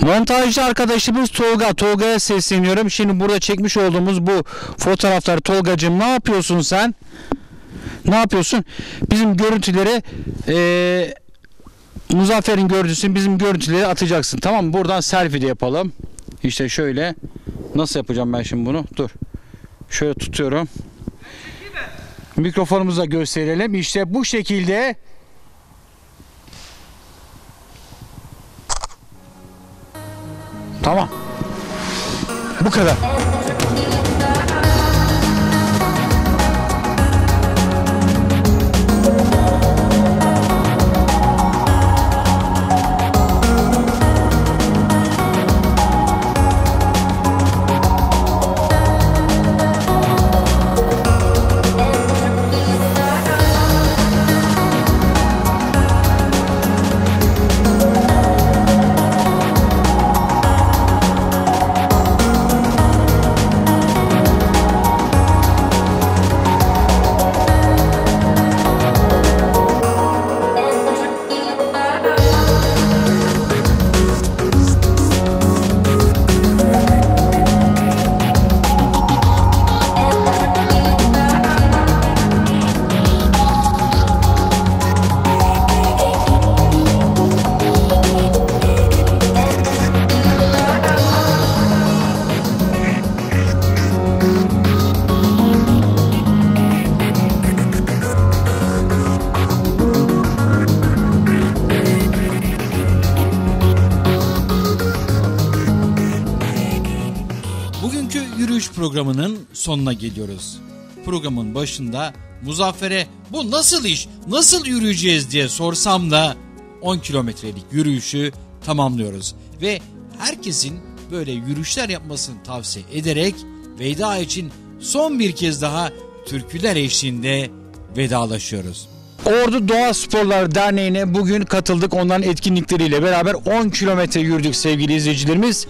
Speaker 1: Montajcı arkadaşımız Tolga. Tolga'ya sesleniyorum. Şimdi burada çekmiş olduğumuz bu fotoğrafları Tolgacığım ne yapıyorsun sen? Ne yapıyorsun? Bizim görüntüleri eee Muzaffer'in görüntüsünü bizim görüntüleri atacaksın. Tamam mı? Buradan selfie de yapalım. İşte şöyle. Nasıl yapacağım ben şimdi bunu? Dur. Şöyle tutuyorum. Mikrofonumuza gösterelim. İşte bu şekilde Tamam. Bu kadar.
Speaker 2: Programının sonuna geliyoruz. Programın başında Muzaffer'e bu nasıl iş, nasıl yürüyeceğiz diye sorsam da 10 kilometrelik yürüyüşü tamamlıyoruz. Ve herkesin böyle yürüyüşler yapmasını tavsiye ederek veda için son bir kez daha türküler eşliğinde vedalaşıyoruz.
Speaker 1: Ordu Doğa Sporlar Derneği'ne bugün katıldık. Onların etkinlikleriyle beraber 10 kilometre yürüdük sevgili izleyicilerimiz.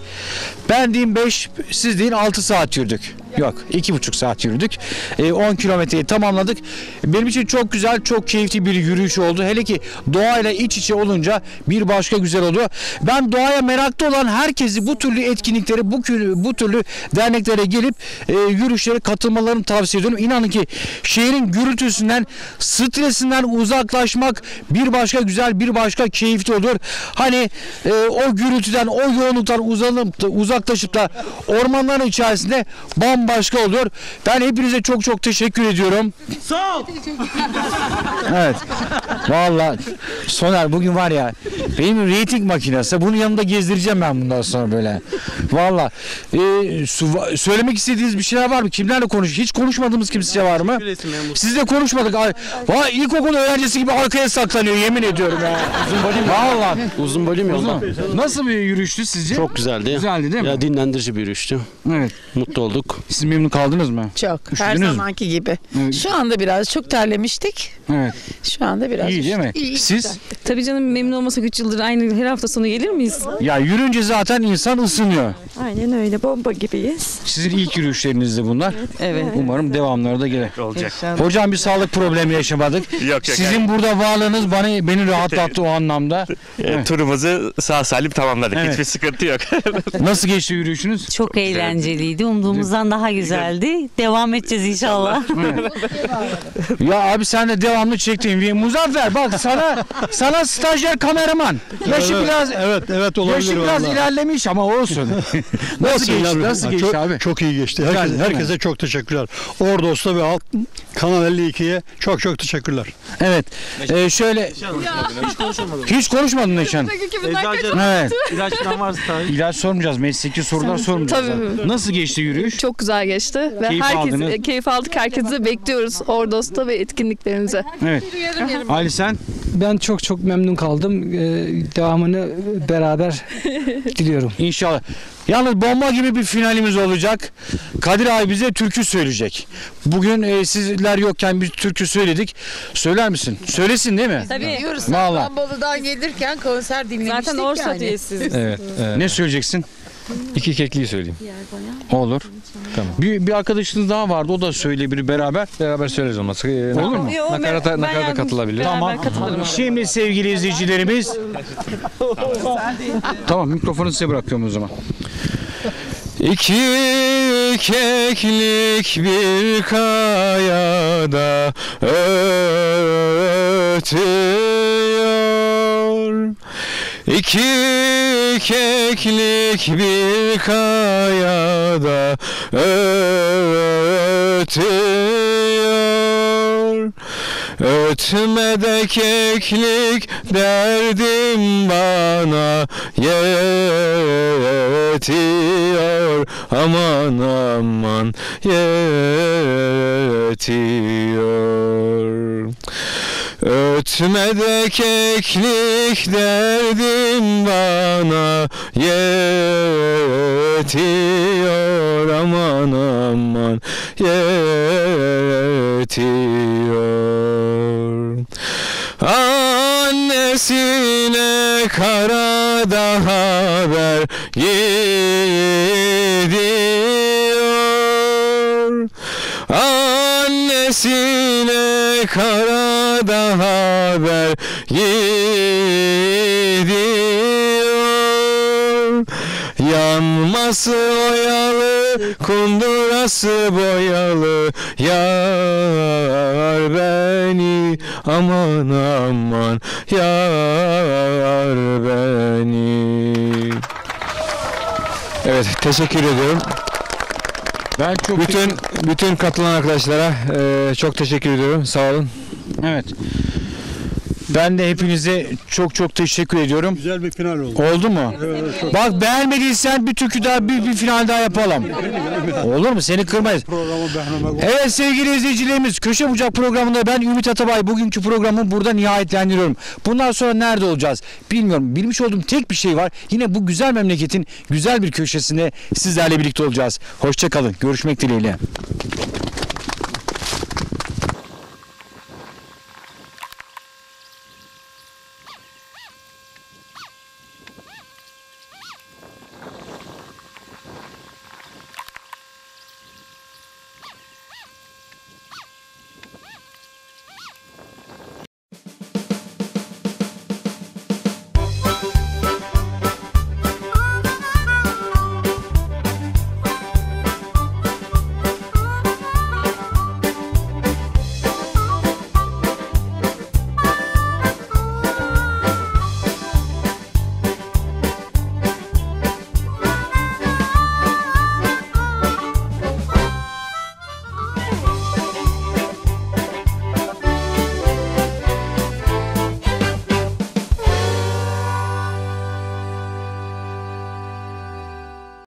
Speaker 1: Ben diyeyim 5, siz deyin 6 saat yürüdük. Yok 2,5 saat yürüdük. E, 10 kilometreyi tamamladık. Benim için çok güzel, çok keyifli bir yürüyüş oldu. Hele ki doğayla iç içe olunca bir başka güzel oluyor. Ben doğaya meraklı olan herkesi bu türlü etkinliklere, bu, bu türlü derneklere gelip e, yürüyüşlere katılmalarını tavsiye ediyorum. İnanın ki şehrin gürültüsünden, stresinden uzaklaşmak bir başka güzel, bir başka keyifli oluyor. Hani e, o gürültüden, o yoğunluktan uzanıp uzaklaşıp da ormanların içerisinde bambaşka oluyor. Ben hepinize çok çok teşekkür ediyorum.
Speaker 13: Sağ ol.
Speaker 1: Evet. Vallahi Soner bugün var ya benim reyting makinesi. Bunun yanında gezdireceğim ben bundan sonra böyle. Vallahi e, su- söylemek istediğiniz bir şeyler var mı? Kimlerle konuş? Hiç konuşmadığımız kimse var mı? Sizle konuşmadık. Ay, Vay ilkokul öğrencisi gibi arkaya saklanıyor yemin ediyorum ya. Uzun boylu Vallahi.
Speaker 17: Uzun boyluyum yolda.
Speaker 1: Nasıl bir yürüyüştü sizce?
Speaker 17: Çok güzeldi.
Speaker 1: Güzeldi değil mi?
Speaker 17: Ya dinlendirici bir yürüyüştü.
Speaker 1: Evet.
Speaker 17: Mutlu olduk.
Speaker 1: Siz memnun kaldınız mı?
Speaker 18: Çok. Her
Speaker 1: Üşüdünüz mü?
Speaker 18: zamanki gibi.
Speaker 1: Evet.
Speaker 18: Şu anda biraz çok terlemiştik.
Speaker 1: Evet.
Speaker 18: Şu anda biraz
Speaker 1: İyi değil mi?
Speaker 18: İyi,
Speaker 1: Siz?
Speaker 18: güzel.
Speaker 6: Tabii canım memnun olmasak 3 yıldır aynı her hafta sonu gelir miyiz?
Speaker 1: Ya yürünce zaten insan ısınıyor.
Speaker 8: Aynen öyle bomba gibiyiz.
Speaker 1: Sizin ilk yürüyüşlerinizdi bunlar.
Speaker 6: Evet.
Speaker 1: Umarım devamları da gelir.
Speaker 9: Olacak.
Speaker 1: Hocam bir sağlık problemi yaşamadık.
Speaker 9: Yok, yok,
Speaker 1: Sizin burada varlığınız bana beni rahatlattı o anlamda.
Speaker 9: E, turumuzu sağ salim tamamladık.
Speaker 1: Evet.
Speaker 9: Hiçbir sıkıntı yok.
Speaker 1: Nasıl geçti yürüyüşünüz?
Speaker 19: Çok eğlenceliydi. Umduğumuzdan daha daha güzeldi. Devam edeceğiz inşallah.
Speaker 1: Ya abi sen de devamlı çektin. Bir Muzaffer bak sana sana stajyer kameraman. Yaşı
Speaker 5: Evet,
Speaker 1: biraz
Speaker 5: evet evet olabilir
Speaker 1: yaşı biraz
Speaker 5: vallahi.
Speaker 1: ilerlemiş ama olsun. nasıl
Speaker 5: Olsun
Speaker 1: geçti?
Speaker 5: yavrum.
Speaker 1: Nasıl
Speaker 5: Ha,
Speaker 1: geçti
Speaker 5: çok,
Speaker 1: abi?
Speaker 5: Çok iyi geçti.
Speaker 1: Güzel,
Speaker 5: Herkes,
Speaker 1: değil mi?
Speaker 5: herkese çok teşekkürler. Ordos'ta ve Halk Kanal 52'ye çok çok teşekkürler.
Speaker 1: Evet. Ee, şöyle hiç konuşmadın Neşan. Evet.
Speaker 16: İlaç falan varsa tabii.
Speaker 1: İlaç sormayacağız. Mesleki sorular sormayacağız.
Speaker 20: Tabii.
Speaker 1: Nasıl geçti yürüyüş?
Speaker 20: Çok güzel geçti ve
Speaker 1: Keyif
Speaker 20: herkes
Speaker 1: aldınız.
Speaker 20: e, keyif aldık. Herkesi bekliyoruz Ordos'ta ve etkinliklerimize.
Speaker 1: Evet. Ali sen?
Speaker 10: Ben çok çok memnun kaldım. Ee, devamını beraber diliyorum.
Speaker 1: İnşallah. Yalnız bomba gibi bir finalimiz olacak. Kadir abi bize türkü söyleyecek. Bugün e, sizler yokken bir türkü söyledik. Söyler misin? Söylesin değil mi?
Speaker 18: Tabii. Diyoruz.
Speaker 1: Vallahi.
Speaker 18: Bolu'dan gelirken konser dinlemiştik
Speaker 20: Zaten Orsa
Speaker 18: yani.
Speaker 20: üyesiyiz.
Speaker 11: Evet. evet.
Speaker 1: Ne söyleyeceksin?
Speaker 11: İki kekliği söyleyeyim.
Speaker 1: Olur.
Speaker 11: Tamam.
Speaker 1: Bir, bir arkadaşınız daha vardı. O da söyleyebilir beraber.
Speaker 11: Beraber söyleriz olması. Ee,
Speaker 1: Olur mu?
Speaker 20: Yo, ben-
Speaker 11: Nakarata,
Speaker 20: ben
Speaker 11: nakarata katılabilir.
Speaker 20: beraber
Speaker 1: Tamam.
Speaker 20: katılırım.
Speaker 1: Şimdi sevgili izleyicilerimiz. tamam mikrofonu size bırakıyorum o zaman.
Speaker 11: İki keklik bir kayada ötüyor. İki keklik bir kayada ötüyor. Ötme keklik derdim bana yetiyor aman aman yetiyor. Ötme de keklik derdim bana yetiyor aman aman yetiyor. Annesine karada haber gidiyor. Annesine karada haber gidiyor. Yanması oyalı, kundurası boyalı Yar beni aman aman Yar beni Evet teşekkür ediyorum.
Speaker 1: Ben çok
Speaker 11: bütün bütün katılan arkadaşlara e, çok teşekkür ediyorum. Sağ olun.
Speaker 1: Evet. Ben de hepinize çok çok teşekkür ediyorum.
Speaker 5: Güzel bir final oldu.
Speaker 1: Oldu mu? Bak beğenmediysen bir türkü daha bir, bir final daha yapalım. Olur mu? Seni kırmayız. Evet sevgili izleyicilerimiz Köşe Bucak programında ben Ümit Atabay bugünkü programı burada nihayetlendiriyorum. Bundan sonra nerede olacağız bilmiyorum. Bilmiş olduğum tek bir şey var. Yine bu güzel memleketin güzel bir köşesinde sizlerle birlikte olacağız. Hoşçakalın. Görüşmek dileğiyle.